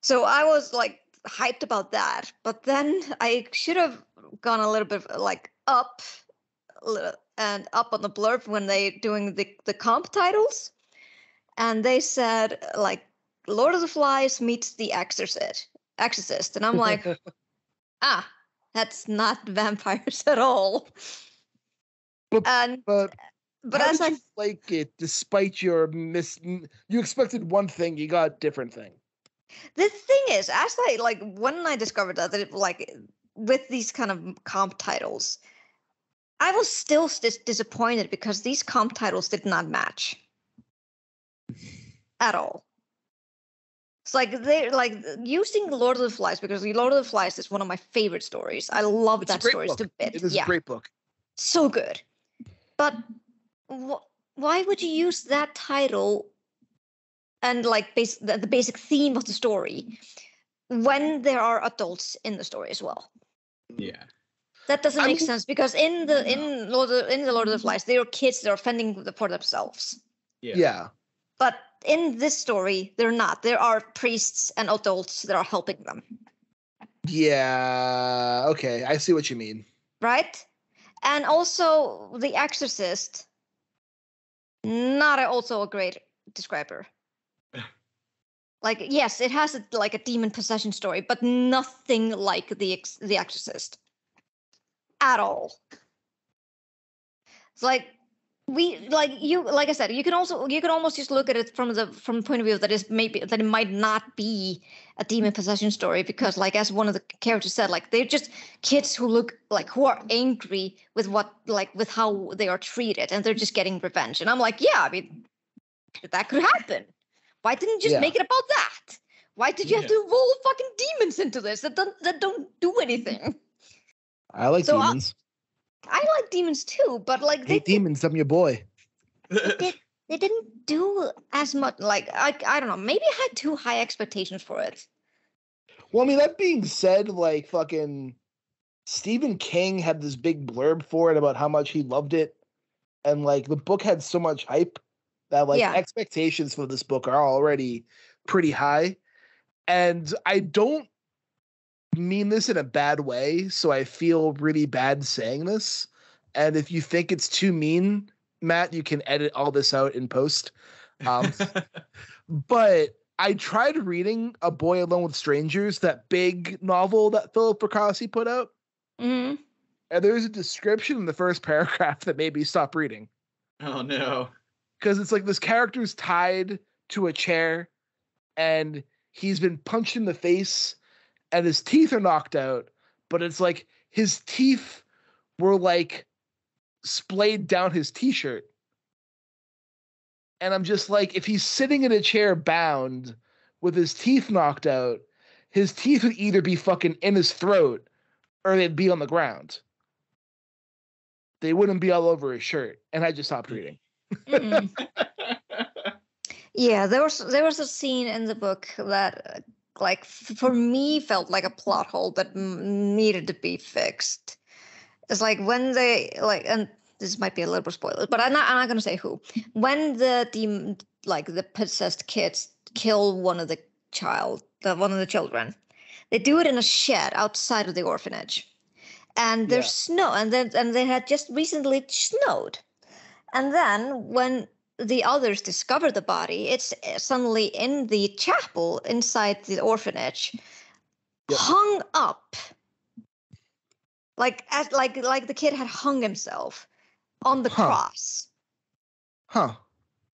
So I was like hyped about that, but then I should have gone a little bit like up and up on the blurb when they doing the the comp titles, and they said like Lord of the Flies meets The Exorcist, Exorcist, and I'm like, ah, that's not vampires at all. But- and But but as I you like it despite your miss? You expected one thing, you got a different thing. the thing is, as I like when I discovered that, that it, like with these kind of comp titles, I was still dis- disappointed because these comp titles did not match at all. It's like they're like using Lord of the Flies because Lord of the Flies is one of my favorite stories. I love It's a that great story book. to bits. It is yeah, a great book. so good. But wh- why would you use that title and like base the, the basic theme of the story when there are adults in the story as well? Yeah. That doesn't I make mean- sense because in the in Lord of, in the Lord of the Flies, they are kids that are fending th- for themselves. Yeah. Yeah. But in this story, they're not. There are priests and adults that are helping them, Yeah. Okay. I see what you mean. right? And also, The Exorcist, not also a great describer. like, yes, it has a, like a demon possession story, but nothing like the the Exorcist at all. It's like we like you like I said, you can also you can almost just look at it from the from the point of view that is maybe that it might not be a demon possession story because like as one of the characters said, like they're just kids who look like who are angry with what like with how they are treated and they're just getting revenge. And I'm like, yeah, I mean that could happen. Why didn't you just Yeah. make it about that? Why did you have Yeah. to roll fucking demons into this that don't that don't do anything? I like So, uh, demons. I like demons too, but like they hate demons. I'm your boy. did, they didn't do as much. Like I, I don't know. Maybe I had too high expectations for it. Well, I mean, that being said, like fucking Stephen King had this big blurb for it about how much he loved it. And like the book had so much hype that like Yeah. expectations for this book are already pretty high. And I don't mean this in a bad way, so I feel really bad saying this. And if you think it's too mean, Matt, you can edit all this out in post. Um, but I tried reading A Boy Alone with Strangers, that big novel that Philip Fracassi put out, hmm and there's a description in the first paragraph that made me stop reading oh no. because it's like this character's tied to a chair, and he's been punched in the face, and his teeth are knocked out, but it's like his teeth were like splayed down his t-shirt. And I'm just like, if he's sitting in a chair bound with his teeth knocked out, his teeth would either be fucking in his throat or they'd be on the ground. They wouldn't be all over his shirt. And I just stopped reading. Mm. yeah, there was there was a scene in the book that, uh, like, for me, felt like a plot hole that m- needed to be fixed. It's like when they like, and this might be a little bit spoiler, but I'm not. I'm not gonna say who. When the demon, like the possessed kids, kill one of the child, the one of the children, they do it in a shed outside of the orphanage, and there's Yeah. snow, and then and they had just recently snowed, and then when the others discover the body, it's uh, suddenly in the chapel inside the orphanage, Yep. hung up. Like as like like the kid had hung himself, on the Huh. cross. Huh.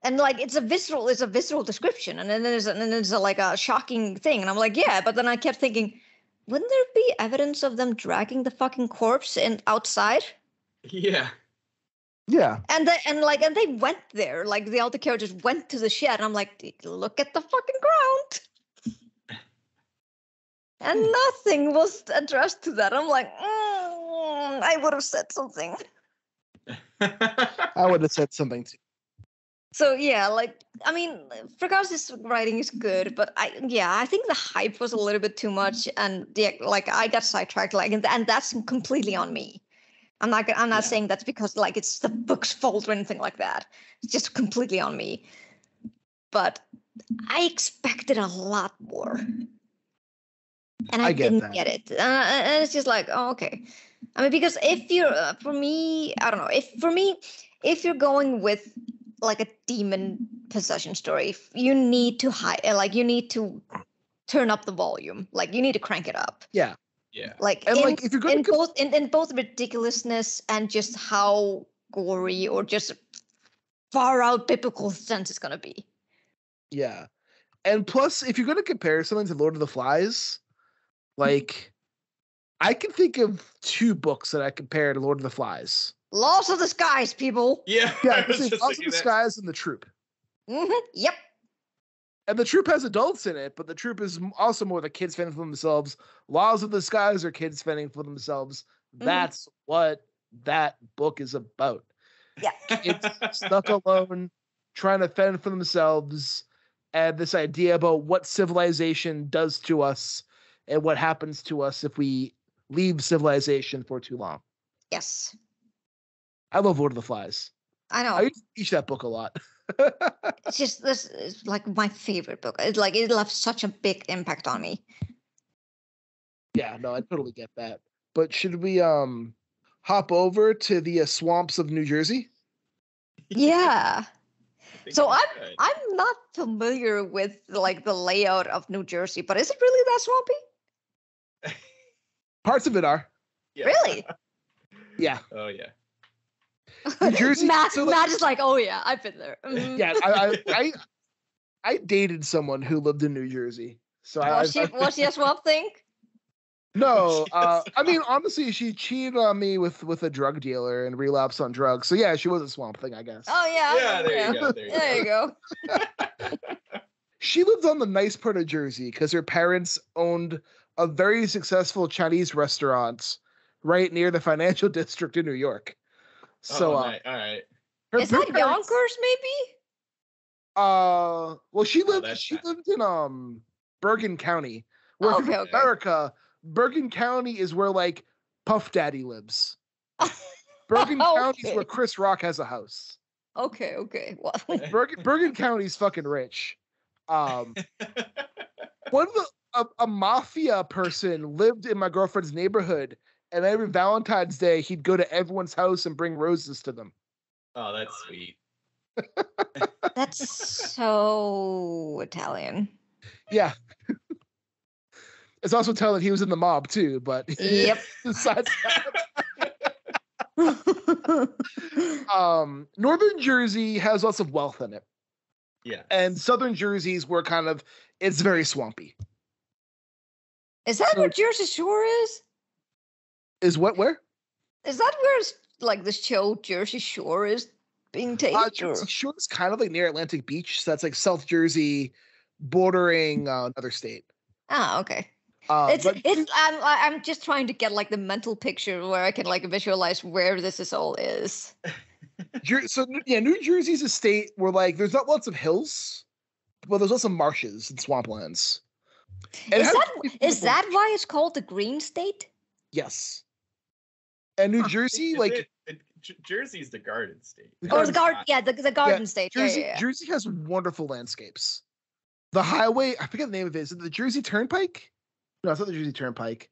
And like it's a visceral, it's a visceral description, and then there's and then there's a, like a shocking thing, and I'm like, yeah, but then I kept thinking, wouldn't there be evidence of them dragging the fucking corpse in outside? Yeah. Yeah. And they and like and they went there, like the other characters went to the shed. And I'm like, look at the fucking ground. And Hmm. nothing was addressed to that. I'm like, "Mm, I would have said something. I would have said something too. So yeah, like I mean, Fracassi's writing is good, but I yeah, I think the hype was a little bit too much, and yeah, like I got sidetracked, like and, and that's completely on me. I'm not I'm not Yeah. saying that's because like it's the book's fault or anything like that. It's just completely on me. But I expected a lot more, and I, I get didn't that. get it. Uh, and it's just like, oh, okay. I mean, because if you're uh, for me, I don't know. If for me, if you're going with like a demon possession story, you need to high, uh, like you need to turn up the volume. Like you need to crank it up. yeah. Like And in, like if you're going in to both in, in both ridiculousness and just how gory or just far out biblical sense it's gonna be. Yeah. And plus, if you're going to compare something to Lord of the Flies, like I can think of two books that I compare to Lord of the Flies. Laws of the skies, people. Yeah. Yeah, I this is just Lost in thinking the that. Skies and the Troop. hmm Yep. And the Troop has adults in it, but the Troop is also more the kids fending for themselves. Laws of the Skies are kids fending for themselves. Mhm. That's what that book is about. Yeah. It's stuck alone, trying to fend for themselves, and this idea about what civilization does to us and what happens to us if we leave civilization for too long. Yes. I love Lord of the Flies. I know. I used to teach that book a lot. it's just this is like my favorite book. It's like it left such a big impact on me. yeah, no, I totally get that. But should we um hop over to the uh, swamps of New Jersey? Yeah. So I'm should. I'm not familiar with like the layout of New Jersey, but is it really that swampy? Parts of it are. Yeah. Really? Yeah. Oh yeah. New Jersey- Matt, so, like- Matt is like, oh yeah, I've been there. Mhm. Yeah, I I, I I dated someone who lived in New Jersey. So I, Was she I- was she a swamp thing? no, uh, I mean honestly, she cheated on me with with a drug dealer and relapsed on drugs. So yeah, she was a swamp thing, I guess. Oh yeah. Yeah, there you go. There you There you go. go. She lived on the nice part of Jersey because her parents owned a very successful Chinese restaurant right near the financial district in New York. So oh, uh, all right. her Is that parents- Yonkers maybe? Uh, well, she Oh, lived. that's she not- lived in um Bergen County. Where if Okay, okay. America, Bergen County is where like Puff Daddy lives. Bergen County is where Chris Rock has a house. Okay, okay. Well, Bergen, Bergen County's fucking rich. Um, one of the a, a mafia person lived in my girlfriend's neighborhood, and every Valentine's Day he'd go to everyone's house and bring roses to them. oh, that's sweet. that's so Italian. Yeah. it's also telling he was in the mob too, but Yep. besides that, um, Northern Jersey has lots of wealth in it, Yeah. and Southern Jersey's where kind of it's very swampy. is that So- where Jersey Shore is? Is what where? Is that where s- like the show Jersey Shore is being taken? Uh, Jersey Shore is kind of like near Atlantic Beach, so that's like South Jersey, bordering uh, another state. Ah, okay. Uh, it's but it's I'm I- I'm just trying to get like the mental picture where I can like visualize where this is all is. So yeah, New Jersey's a state where like there's not lots of hills, but there's also marshes and swamplands. And it Is has that really is beautiful- that why it's called the Green State? yes? And New Jersey, Is like it- it- J- Jersey's the Garden State. The Or Garden the garden? Yeah, the the Garden State. Jersey, yeah, yeah. Jersey has wonderful landscapes. The highway, I forget the name of it. Is it the Jersey Turnpike? No, it's not the Jersey Turnpike.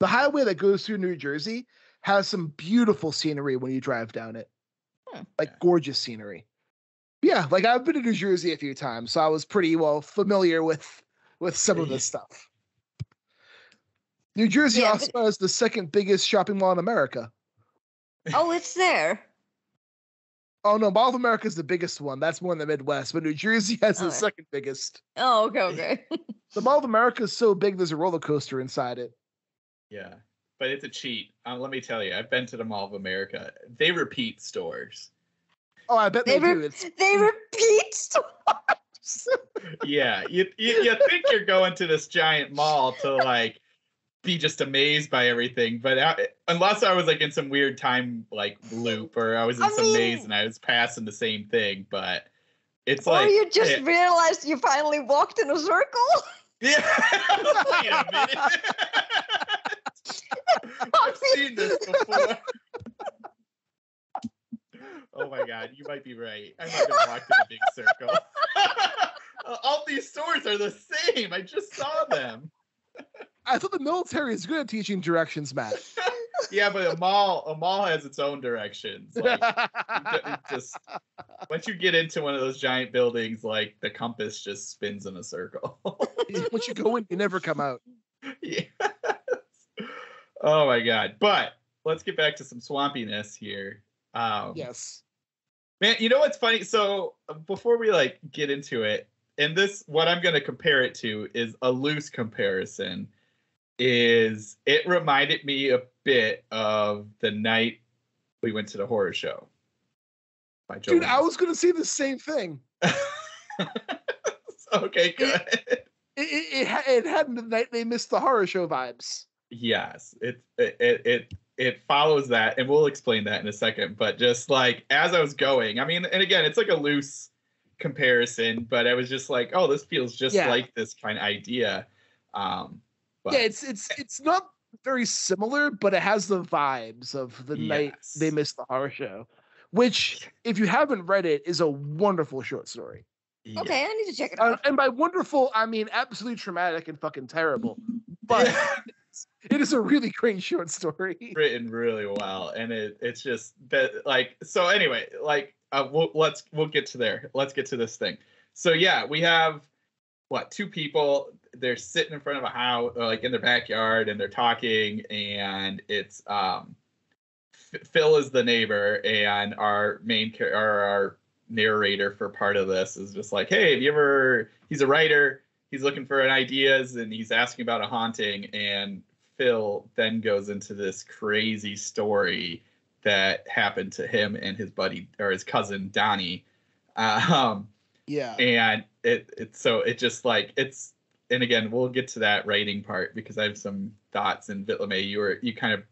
The highway that goes through New Jersey has some beautiful scenery when you drive down it. Hmm. Like Yeah. gorgeous scenery. Yeah, like I've been to New Jersey a few times, so I was pretty well familiar with with some of this stuff. New Jersey Yeah, also has the second biggest shopping mall in America. Oh, it's there. Oh no, Mall of America is the biggest one. That's more in the Midwest, but New Jersey has the second biggest. Oh, okay, okay. The Mall of America is so big, there's a roller coaster inside it. Yeah, but it's a cheat. Uh, let me tell you, I've been to the Mall of America. They repeat stores. Oh, I bet they, They do. It's they repeat. Stores. yeah, you, you you think you're going to this giant mall to like be just amazed by everything, but I, unless I was like in some weird time like loop or I was in I some maze and I was passing the same thing, but it's or like you just yeah. realized you finally walked in a circle. Yeah. Wait a minute. I've seen this before. oh my god, you might be right. I might have walked in a big circle. All these stores are the same. I just saw them. I thought the military is good at teaching directions, Matt. Yeah, but a mall, a mall has its own directions. Like, you just once you get into one of those giant buildings, like the compass just spins in a circle. Once you go in, you never come out. yes. Oh my god. But let's get back to some swampiness here. Um Yes. man, you know what's funny? So before we like get into it, and this what I'm gonna compare it to is a loose comparison. Is it reminded me a bit of the night we went to the horror show. By Joe Dude, I was gonna say the same thing. okay, good. It it, it, it had the night they missed the horror show vibes. yes it, it it it it follows that and we'll explain that in a second but just like as i was going i mean and again it's like a loose comparison but i was just like oh this feels just Yeah. like this kind of idea um but Yeah, it's it's it's not very similar, but it has the vibes of the night they missed the horror show. Which, if you haven't read it, is a wonderful short story. yeah. Okay, I need to check it Uh, out. and by wonderful, I mean absolutely traumatic and fucking terrible. But it is a really great short story. written really well and it it's just that like so anyway like uh, we'll, let's we'll get to there let's get to this thing so yeah we have what two people they're sitting in front of a house or like in their backyard and they're talking and it's um F- phil is the neighbor and our main char- or our narrator for part of this is just like hey have you ever he's a writer he's looking for an ideas and he's asking about a haunting and phil then goes into this crazy story that happened to him and his buddy or his cousin donnie um Yeah. and it it's so it just like it's and again we'll get to that writing part because i have some thoughts and Vit LeMay, you were you kind of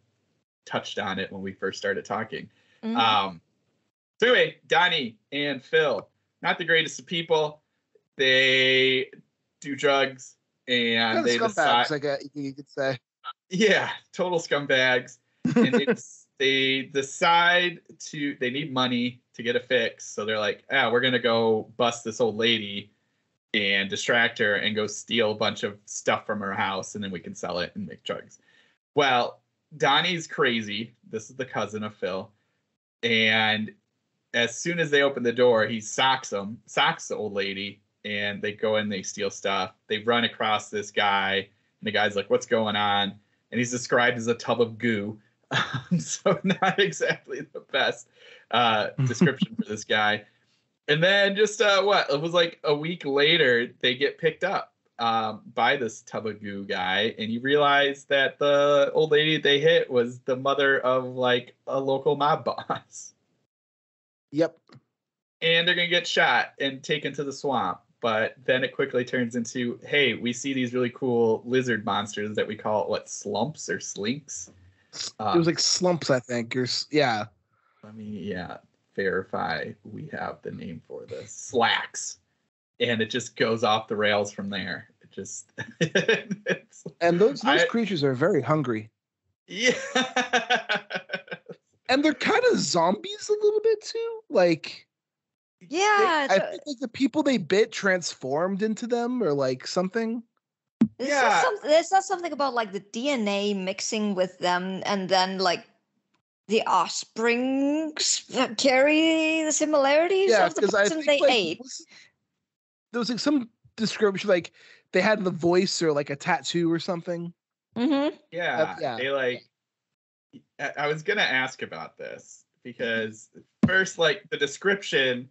touched on it when we first started talking. Mhm. um so anyway donnie and phil not the greatest of people. They do drugs and Kind they of decide scumbags, like uh, you could say. yeah total scumbags. And they, they decide to they need money to get a fix. So they're like ah we're gonna go bust this old lady and distract her and go steal a bunch of stuff from her house and then we can sell it and make drugs. Well donnie's crazy. This is the cousin of phil. And as soon as they open the door he socks them socks the old lady and they go in they steal stuff. They run across this guy and the guy's like what's going on? And he's described as a tub of goo. Um, so not exactly the best uh, description for this guy. And then just uh, what it was like a week later, they get picked up um, by this tub of goo guy, and you realize that the old lady they hit was the mother of like a local mob boss, Yep. and they're gonna get shot and taken to the swamp. But then it quickly turns into, hey, we see these really cool lizard monsters that we call what slumps or slinks. it was like slumps, I think. Or yeah. I mean, yeah, verify we have the name for this. Slacks. And it just goes off the rails from there. It just, it's, And those those I- creatures are very hungry. yeah. And they're kind of zombies a little bit too. Like they- yeah, I think like the people they bit transformed into them or like something. There's Yeah. not some, there's not something about like the DNA mixing with them, and then like the offsprings that carry the similarities Yeah, of the because I person think they like, ate. was- there was like some description like they had the voice or like a tattoo or something. Mm-hmm. yeah. yeah. They like, I, I was going to ask about this because first, like the description,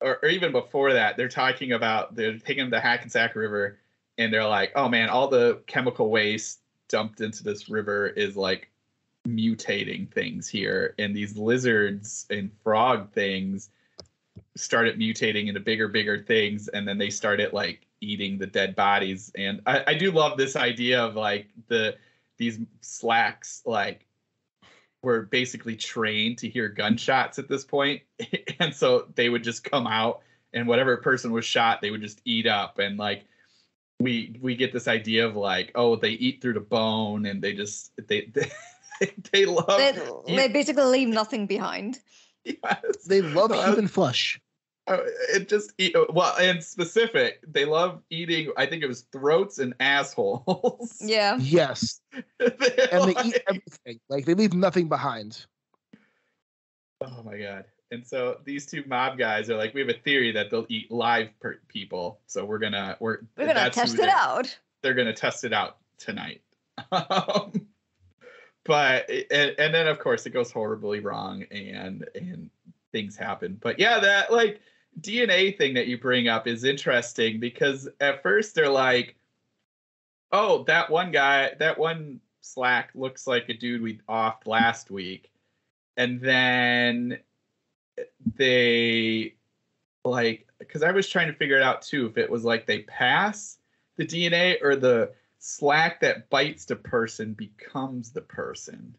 or, or even before that, they're talking about they're taking the Hackensack River, and they're like, "Oh man, all the chemical waste dumped into this river is like mutating things here, and these lizards and frog things started mutating into bigger, bigger things, and then they started like eating the dead bodies. And I, I do love this idea of like the these slacks like were basically trained to hear gunshots at this point, and so they would just come out, and whatever person was shot, they would just eat up, and like we we get this idea of like oh they eat through the bone and they just they they, they love They, they basically leave nothing behind. yes. They love Uh, human flesh. Uh, it just eat, well and specific they love eating i think it was throats and assholes Yeah. Yes, They and they eat everything. Like they leave nothing behind. oh my god and so these two mob guys are like we have a theory that they'll eat live per- people so we're gonna we're We're gonna test it out. they're gonna test it out tonight um, but and, and then of course it goes horribly wrong and and things happen. But yeah that like dna thing that you bring up is interesting because at first they're like oh that one guy that one slack looks like a dude we offed last week. And then they like because i was trying to figure it out too if it was like they pass the dna or the slack that bites the person becomes the person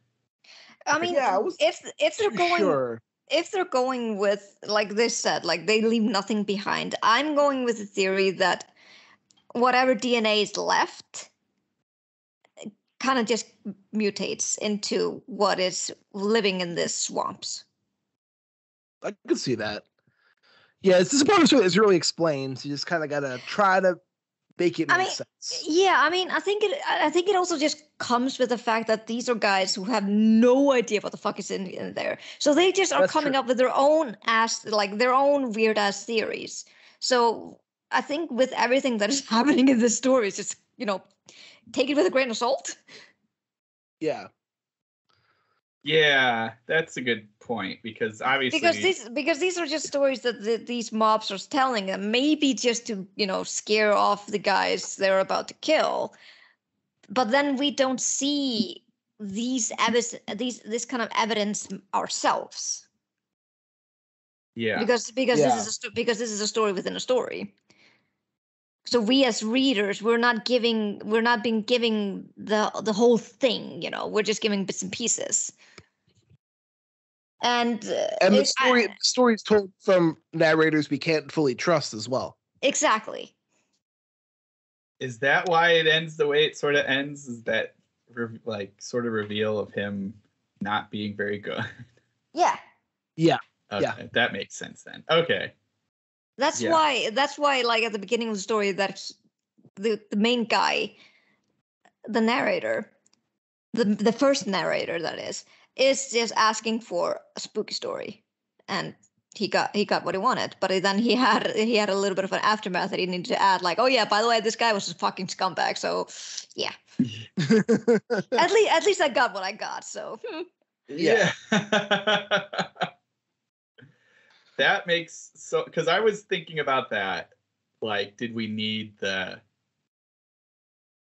I mean, Yeah, I was if if they're going Sure. if they're going with like this said, like they leave nothing behind, I'm going with the theory that whatever DNA is left kind of just mutates into what is living in these swamps. I can see that. Yeah, it's this part of it's really explained. So You just kind of gotta try to make it I mean, sense. Yeah, I mean, I think it. I I think it also just comes with the fact that these are guys who have no idea what the fuck is in, in there, so they just are That's coming true. up with their own ass, like their own weird ass theories. So I think with everything that is happening in this story, it's just you know, take it with a grain of salt. Yeah, yeah that's a good point because obviously because these because these are just stories that the, these mobs are telling them maybe just to you know scare off the guys they're about to kill. But then we don't see these evidence these this kind of evidence ourselves. Yeah. Because because Yeah. this is a sto- because this is a story within a story so we as readers we're not giving we're not being giving the the whole thing you know we're just giving bits and pieces. And uh, and the it- I- story the story is told from narrators we can't fully trust as well. exactly. Is that why it ends the way it sort of ends? Is that re- like sort of reveal of him not being very good? Yeah. Yeah, okay Yeah. that makes sense then. Okay That's Yeah. why. That's why, like at the beginning of the story, that he- the the main guy, the narrator, the the first narrator that is, is just asking for a spooky story, and he got he got what he wanted. But then he had he had a little bit of an aftermath that he needed to add, like, oh yeah, by the way, this guy was a fucking scumbag. So yeah, at least at least I got what I got. So hmm. Yeah. that makes so because I was thinking about that. Like, did we need the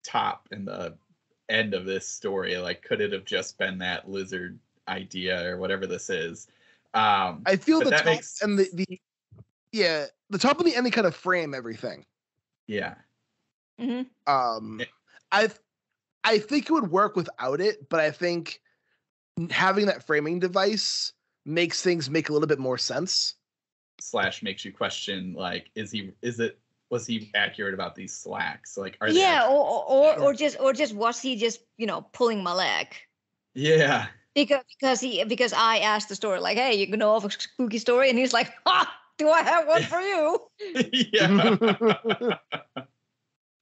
top and the end of this story? Like, could it have just been that lizard idea or whatever this is? Um, I feel the that top makes- and the, the yeah the top and the end they kind of frame everything. yeah. mhm. Um, Yeah. I I think it would work without it, but I think having that framing device makes things make a little bit more sense. Slash makes you question like, is he? Is it? Was he accurate about these slacks? Like, are they yeah, actually- or or, or or just or just was he just you know pulling my leg? yeah. Because because he because I asked the story like, hey, you know of a spooky story, and he's like, ha, do I have one for you? yeah.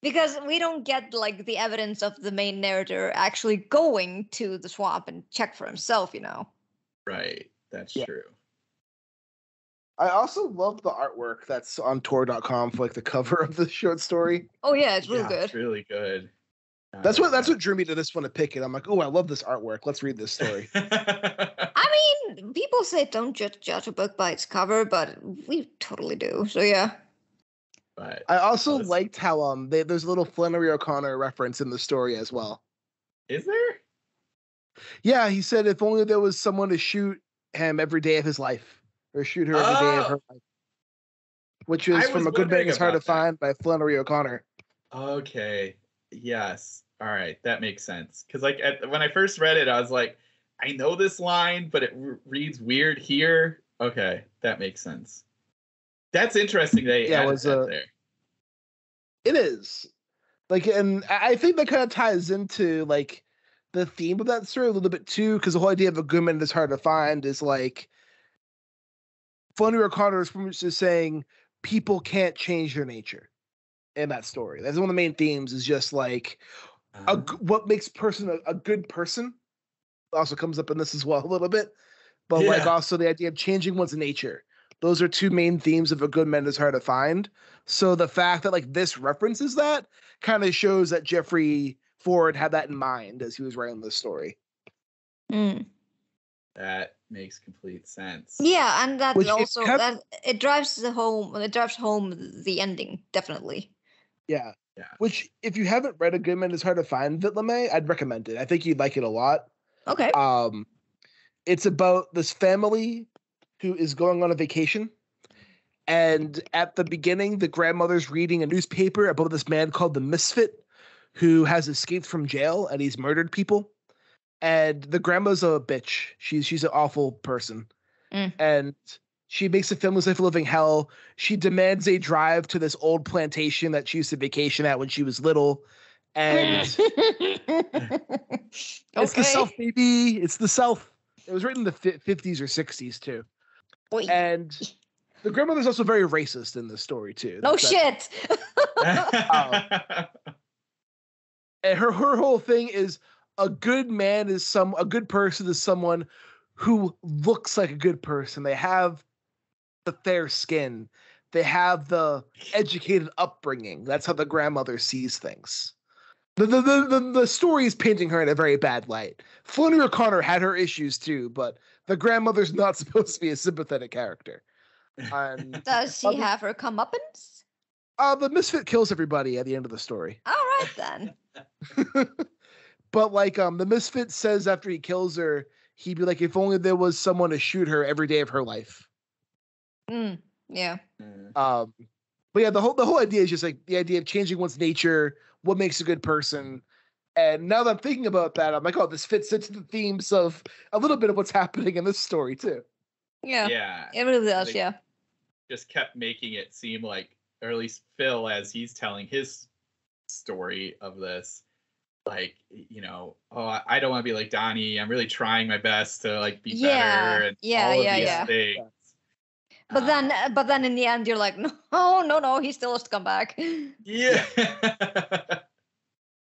Because we don't get like the evidence of the main narrator actually going to the swamp and check for himself, you know. right. That's Yeah. true. I also love the artwork that's on Tor.com for like the cover of the short story. Oh yeah, it's really Yeah, good. It's really good. That's what that's what drew me to this one to pick it. I'm like, oh, I love this artwork. Let's read this story. I'm mean, people say don't judge, judge a book by its cover, but we totally do. So yeah. But I also Those- liked how um they, there's a little Flannery O'Connor reference in the story as well. is there? Yeah, he said if only there was someone to shoot him every day of his life, or shoot her every day of Oh. her life, which is from A Good Man Is Hard to that. Find by Flannery O'Connor. Okay. Yes. All right. That makes sense. Because like at, when I first read it, I was like, I know this line, but it r- reads weird here. Okay, that makes sense. That's interesting. They Yeah, added was, that uh, there. It is. Like, and I think that kind of ties into like the theme of that story a little bit too, because the whole idea of a good man that's hard to find is like Flannery O'Connor is pretty much just saying people can't change their nature in that story. That's one of the main themes is just like a, uh-huh. g- what makes person a, a good person also comes up in this as well a little bit. But like also the idea of changing one's nature. Those are two main themes of a good man is hard to find. So the fact that like this references that kind of shows that jeffrey ford had that in mind as he was writing this story Mm. that makes complete sense. Yeah, and that Which it also kept- that it drives the home. It drives home the ending definitely. yeah Yeah. which if you haven't read a good man is hard to find Vit LeMay, i'd recommend it i think you'd like it a lot Okay. um it's about this family who is going on a vacation and at the beginning the grandmother's reading a newspaper about this man called the misfit who has escaped from jail and he's murdered people and the grandma's a bitch she's she's an awful person Mm. and she makes the family's life a living hell she demands a drive to this old plantation that she used to vacation at when she was little and it's the South, baby. It's the South. It was written in the fi- 50s or 60s too. Wait, And the grandmother's also very racist in this story too. no That's that- shit. And her her whole thing is a good man is some a good person is someone who looks like a good person. They have the fair skin. They have the educated upbringing. That's how the grandmother sees things. The, the, the, the, the story is painting her in a very bad light. Flannery O'Connor had her issues too, but the grandmother's not supposed to be a sympathetic character. Does she have her comeuppance? uh, the misfit kills everybody at the end of the story. All right then. but like um the misfit says after he kills her, he'd be like, if only there was someone to shoot her every day of her life. Mm, yeah. Mm. Um but yeah, the whole the whole idea is just like the idea of changing one's nature, what makes a good person. And now that I'm thinking about that, I'm like, oh, this fits into the themes of a little bit of what's happening in this story too. Yeah. yeah. It really does. Like- yeah. just kept making it seem like, or at least Phil, as he's telling his story of this, like, you know, oh, I- I don't want to be like Donnie. I'm really trying my best to like be Yeah, better and yeah, all of yeah, these yeah. things. But Uh, then, uh, but then in the end, you're like, no, no, no, he still has to come back. yeah,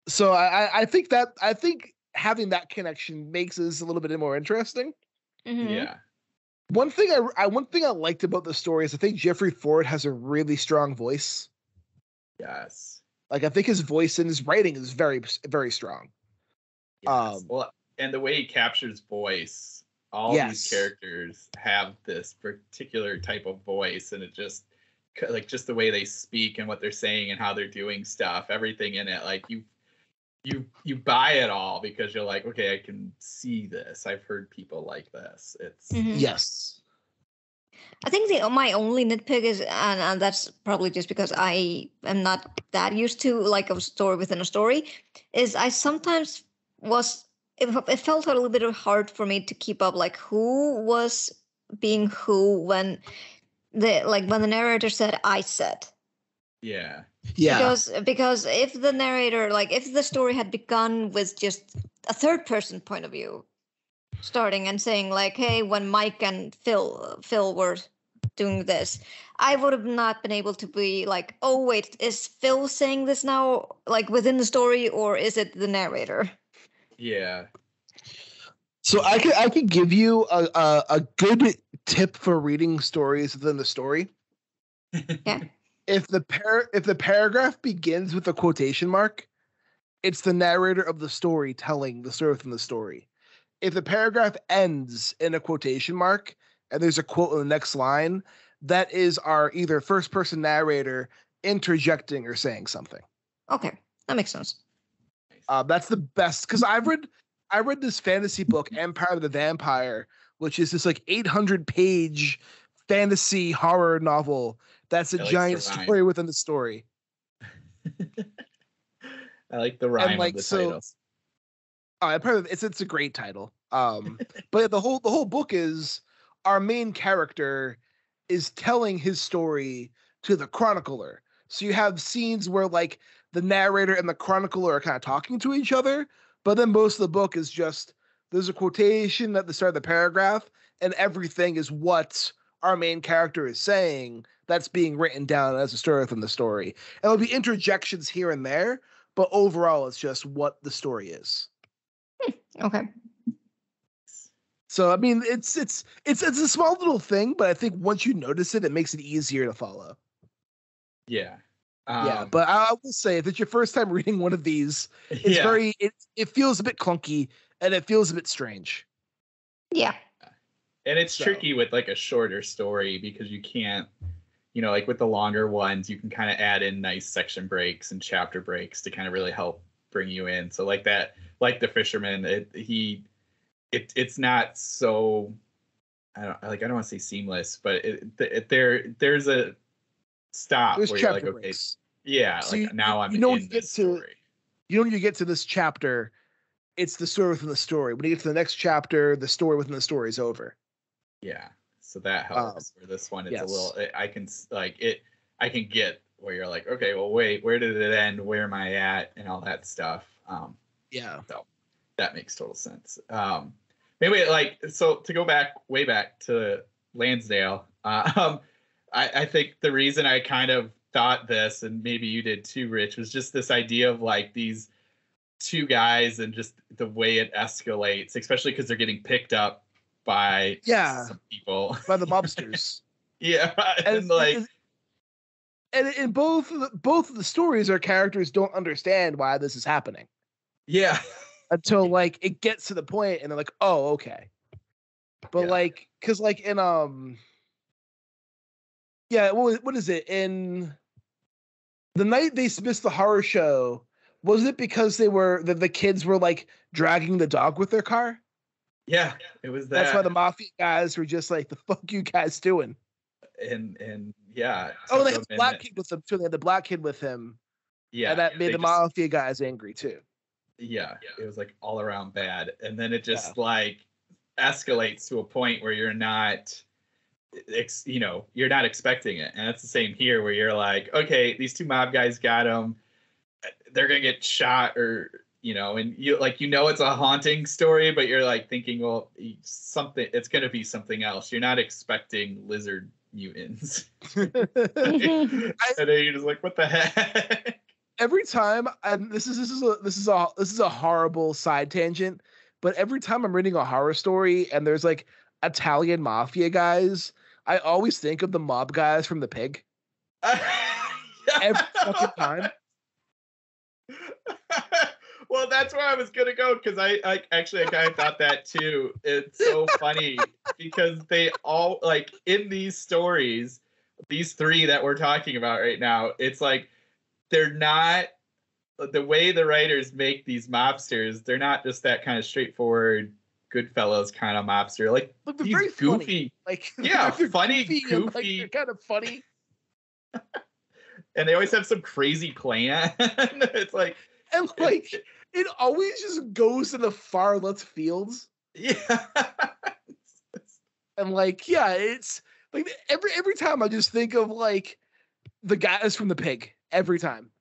So I I- I think that I think having that connection makes this a little bit more interesting. Mhm. yeah, One thing I, I one thing I liked about the story is I think Jeffrey Ford has a really strong voice. yes. Like I think his voice and his writing is very very strong. Yes. Um, well, and the way he captures voice, all Yes. these characters have this particular type of voice, and it just like just the way they speak and what they're saying and how they're doing stuff, everything in it, like you, you, you buy it all because you're like, okay, I can see this. I've heard people like this. It's Mhm. Yes. I think the my only nitpick is, and, and that's probably just because I am not that used to like a story within a story, is I sometimes was it, it felt a little bit hard for me to keep up like who was being who when the like when the narrator said I said yeah, Yeah. because because if the narrator like if the story had begun with just a third person point of view starting and saying like hey when mike and phil phil were doing this i would have not been able to be like oh wait is phil saying this now like within the story or is it the narrator yeah, so I could I could give you a, a a good tip for reading stories within the story. Yeah. If the par if the paragraph begins with a quotation mark, it's the narrator of the story telling the story within the story. If the paragraph ends in a quotation mark and there's a quote in the next line, that is our either first person narrator interjecting or saying something. Okay, that makes sense. Uh, that's the best because I've read I read this fantasy book, Empire of the Vampire, which is this like 800 page fantasy horror novel that's a I like giant the story within the story. I like the rhyme like, of the so- titles. Uh, of- it's it's a great title. Um, but the whole the whole book is our main character is telling his story to the chronicler. So you have scenes where like the narrator and the chronicler are kind of talking to each other, but then most of the book is just there's a quotation at the start of the paragraph, and everything is what our main character is saying that's being written down as a story within the story. And there'll be interjections here and there, but overall it's just what the story is. Okay. So I mean, it's it's it's it's a small little thing, but I think once you notice it, it makes it easier to follow. Yeah. yeah, Um, but I, I will say if it's your first time reading one of these, it's yeah. very it it feels a bit clunky and it feels a bit strange. Yeah. and it's so- tricky with like a shorter story because you can't you know like with the longer ones you can kind of add in nice section breaks and chapter breaks to kind of really help bring you in so like that like the fisherman it, he it it's not so i don't like i don't want to say seamless but it, it there there's a stop There's where you're like okay breaks. yeah So like you- now i'm know when in you get this to- story You know when you get to this chapter, it's the story within the story. When you get to the next chapter, the story within the story is over. Yeah, so that helps. For this one, it's Um, yes. a little. I- I can like it. I can get where you're like, okay, well, wait, where did it end? Where am I at? And all that stuff. Um, Yeah. So that makes total sense. Um, maybe like so to go back way back to Lansdale. Uh, um, I, I think the reason I kind of thought this, and maybe you did too, Rich, was just this idea of like these two guys and just the way it escalates, especially because they're getting picked up by Yeah. some people. By the mobsters. yeah, and, and like and, in both of the, both of the stories, our characters don't understand why this is happening yeah, until like it gets to the point, and they're like, "Oh, okay." But Yeah. like, cause like in um, yeah, what what is it in the night they missed the horror show? Was it because they were the, the kids were like dragging the dog with their car? yeah, it was that. That's why the mafia guys were just like, "The fuck you guys doing?" and and yeah. Oh, they had the black kid with them too. They had the black kid with him, Yeah, and that made the just- mafia guys angry too. yeah, it was like all around bad. And then it just like escalates to a point where you're not ex, you know, you're not expecting it. And that's the same here where you're like, okay, these two mob guys got them. They're going to get shot or you know, and you like you know it's a haunting story, but you're like thinking, well, something it's going to be something else. You're not expecting lizard mutants. And then you're just like, what the heck? every time and this is this is a this is a this is a horrible side tangent but every time i'm reading a horror story and there's like italian mafia guys i always think of the mob guys from the pig every fucking time well, that's where I was gonna go because I, I actually I kind of thought that too. It's so funny because they all like in these stories, these three that we're talking about right now. It's like they're not the way the writers make these mobsters. They're not just that kind of straightforward Goodfellas kind of mobster. Like Look, they're these very goofy, funny like Yeah, funny, like, goofy- they're kind of funny and they always have some crazy plan. it's like and like it always just goes to the far left fields. Yeah. and like yeah it's like every every time i just think of like the guys from the pig every time.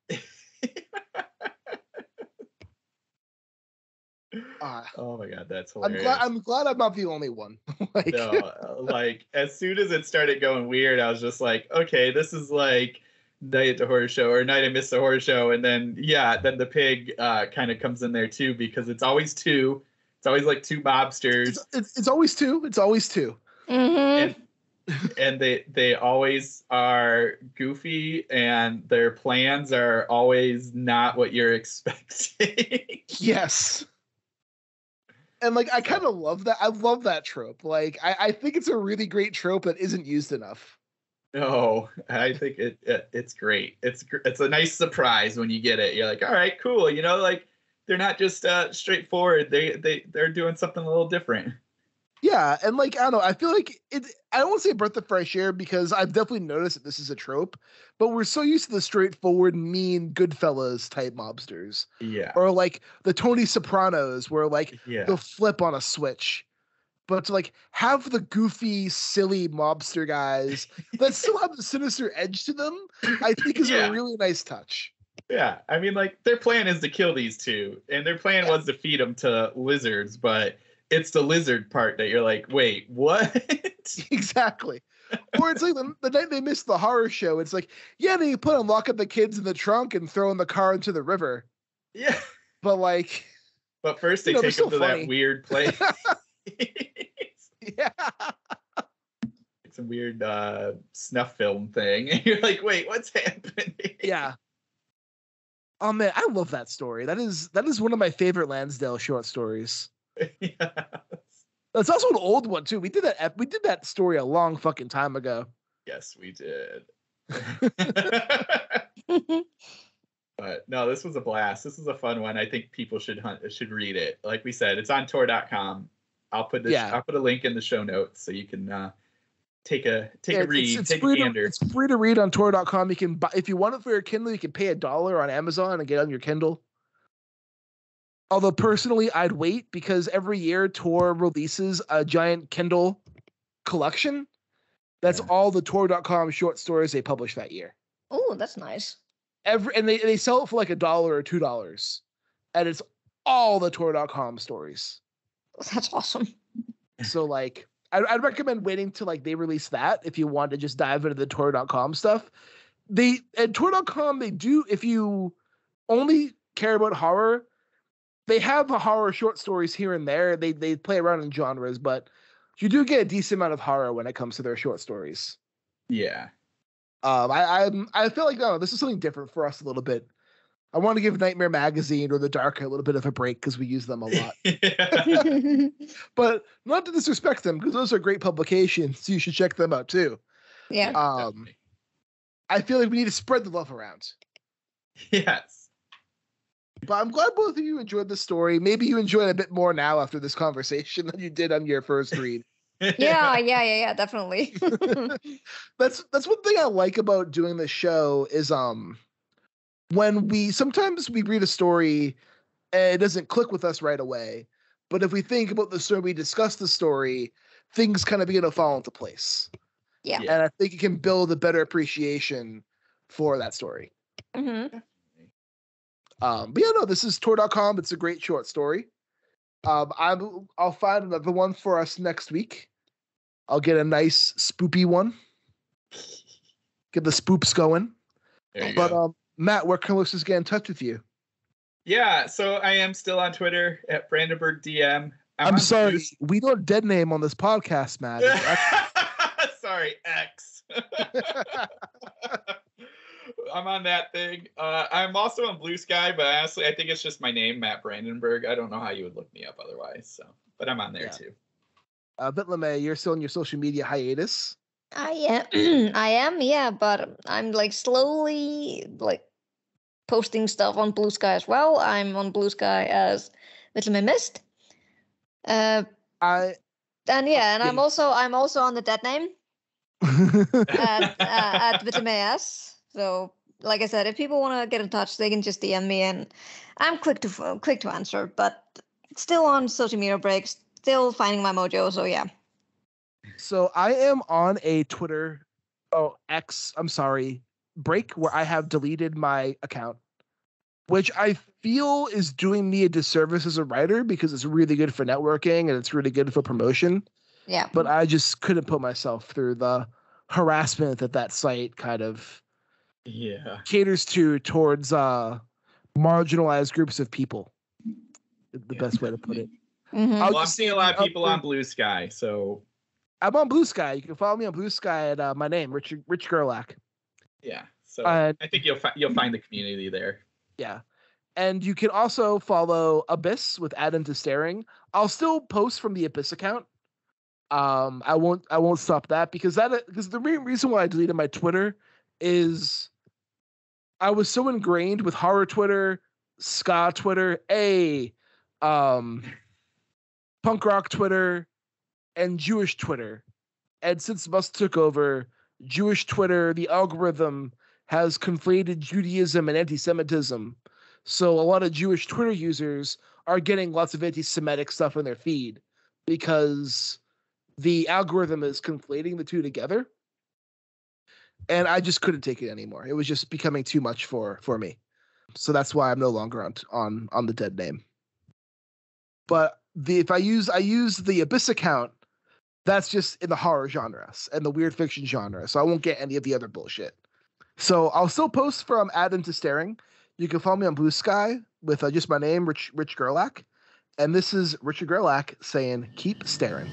Uh, Oh my god, that's i'm glad i'm glad i'm not the only one. Like no, uh, like as soon as it started going weird, I was just like, okay, this is like Night at the Horror Show or Night I Missed the Horror Show, and then yeah, then the pig uh, kind of comes in there too because it's always two. It's always like two mobsters, it's, it's, it's always two it's always two Mhm. and and they they always are goofy, and their plans are always not what you're expecting. yes and like I kind of love that. I love that trope. Like I, I think it's a really great trope that isn't used enough. No, I think it, it it's great. It's it's a nice surprise when you get it. You're like, all right, cool. You know, like they're not just uh, straightforward. They they they're doing something a little different. Yeah, and like I don't know, I feel like it. I don't want to say breath of fresh air because I've definitely noticed that this is a trope, but we're so used to the straightforward, mean Goodfellas type mobsters, Yeah, or like the Tony Sopranos, where like yeah, the flip on a switch. But to like have the goofy, silly mobster guys that still have the sinister edge to them, I think is Yeah. a really nice touch. yeah. I mean, like their plan is to kill these two, and their plan was to feed them to lizards, but it's the lizard part that you're like, wait, what? exactly. Or it's like the, the night they missed the horror show. It's like, yeah, they put them lock up the kids in the trunk and throw in the car into the river. yeah. But like, But first they You know, take them to funny. that weird place. yeah, It's a weird uh snuff film thing and you're like wait what's happening yeah. Oh man, I love that story. That is that is one of my favorite Lansdale short stories. yeah. That's also an old one too. We did that. ep- We did that story a long fucking time ago. yes we did but no this was a blast this is a fun one i think people should hunt should read it like we said it's on tor.com i'll put this Yeah. i'll put a link in the show notes so you can uh take a take Yeah, a read take a free gander To, it's free to read on Tor.com. You can buy if you want it for your Kindle. You can pay a dollar on Amazon and get it on your Kindle. Although personally, I'd wait because every year Tor releases a giant Kindle collection. That's Yeah. all the Tor.com short stories they publish that year. oh, that's nice. Every and they, they sell it for like a dollar or two dollars, and it's all the Tor.com stories. That's awesome. So like I'd, I'd recommend waiting till like they release that if you want to just dive into the Tor.com stuff. They at Tor.com they do if you only care about horror, they have the horror short stories here and there. They they play around in genres, but you do get a decent amount of horror when it comes to their short stories. yeah Um, I I'm, I feel like no, this is something different for us a little bit. I want to give Nightmare Magazine or The Dark a little bit of a break because we use them a lot. but not to disrespect them because those are great publications. So you should check them out too. yeah. Um, Definitely. I feel like we need to spread the love around. yes But I'm glad both of you enjoyed the story. Maybe you enjoy it a bit more now after this conversation than you did on your first read. Yeah, yeah, yeah, yeah, definitely. that's that's one thing I like about doing the show is um when we sometimes we read a story and it doesn't click with us right away. But if we think about the story, we discuss the story, things kind of begin to fall into place. Yeah. And I think it can build a better appreciation for that story. hmm Um, but yeah, no, this is Tor.com. It's a great short story. Um, I'm, I'll find another one for us next week. I'll get a nice spoopy one. Get the spoops going. There you But go. um, Matt, where can listeners get in touch with you? yeah so i am still on twitter at brandenburg dm I'm, on sorry, we don't dead name on this podcast, Matt. Sorry, X. I'm on that thing. Uh, I'm also on Blue Sky, but honestly, I think it's just my name, Matt Brandenburg. I don't know how you would look me up otherwise. So, but I'm on there Yeah. too. uh, Vit LeMay, you're still in your social media hiatus. I am. I am. Yeah, but I'm like slowly like posting stuff on Blue Sky as well. I'm on Blue Sky as Vitamin Mist. Uh, I and yeah, and I'm also I'm also on the dead name at uh, at Vitamin S. So, like I said, if people want to get in touch, they can just DM me, and I'm quick to quick to answer. But still on social media breaks, still finding my mojo. So yeah. So I am on a Twitter, oh X, I'm sorry, break where I have deleted my account, which I feel is doing me a disservice as a writer because it's really good for networking and it's really good for promotion. Yeah. But I just couldn't put myself through the harassment that that site kind of Yeah. caters to towards uh marginalized groups of people. The Yeah, best way to put it. Mhm. I'll Well, I'm seeing a lot of people for- on Blue Sky, so I'm on Blue Sky. You can follow me on Blue Sky at uh, my name, Richard Rich Gerlach. yeah. So Uh, I think you'll find you'll find the community there. Yeah. and you can also follow Abyss with Add to Staring. I'll still post from the Abyss account. Um, I won't I won't stop that because that because the main reason why I deleted my Twitter is I was so ingrained with horror Twitter, ska Twitter, a um punk rock Twitter, and Jewish Twitter. And since Musk took over, Jewish Twitter, the algorithm has conflated Judaism and anti-Semitism. So a lot of Jewish Twitter users are getting lots of anti-Semitic stuff in their feed because the algorithm is conflating the two together. And I just couldn't take it anymore. It was just becoming too much for for me. So that's why I'm no longer on on on the dead name. But the if I use I use the Abyss account, that's just in the horror genres and the weird fiction genre. So I won't get any of the other bullshit. So I'll still post from Adam to Staring. You can follow me on Blue Sky with uh, just my name, Rich Rich Gerlach. And this is Richard Gerlach saying, keep staring.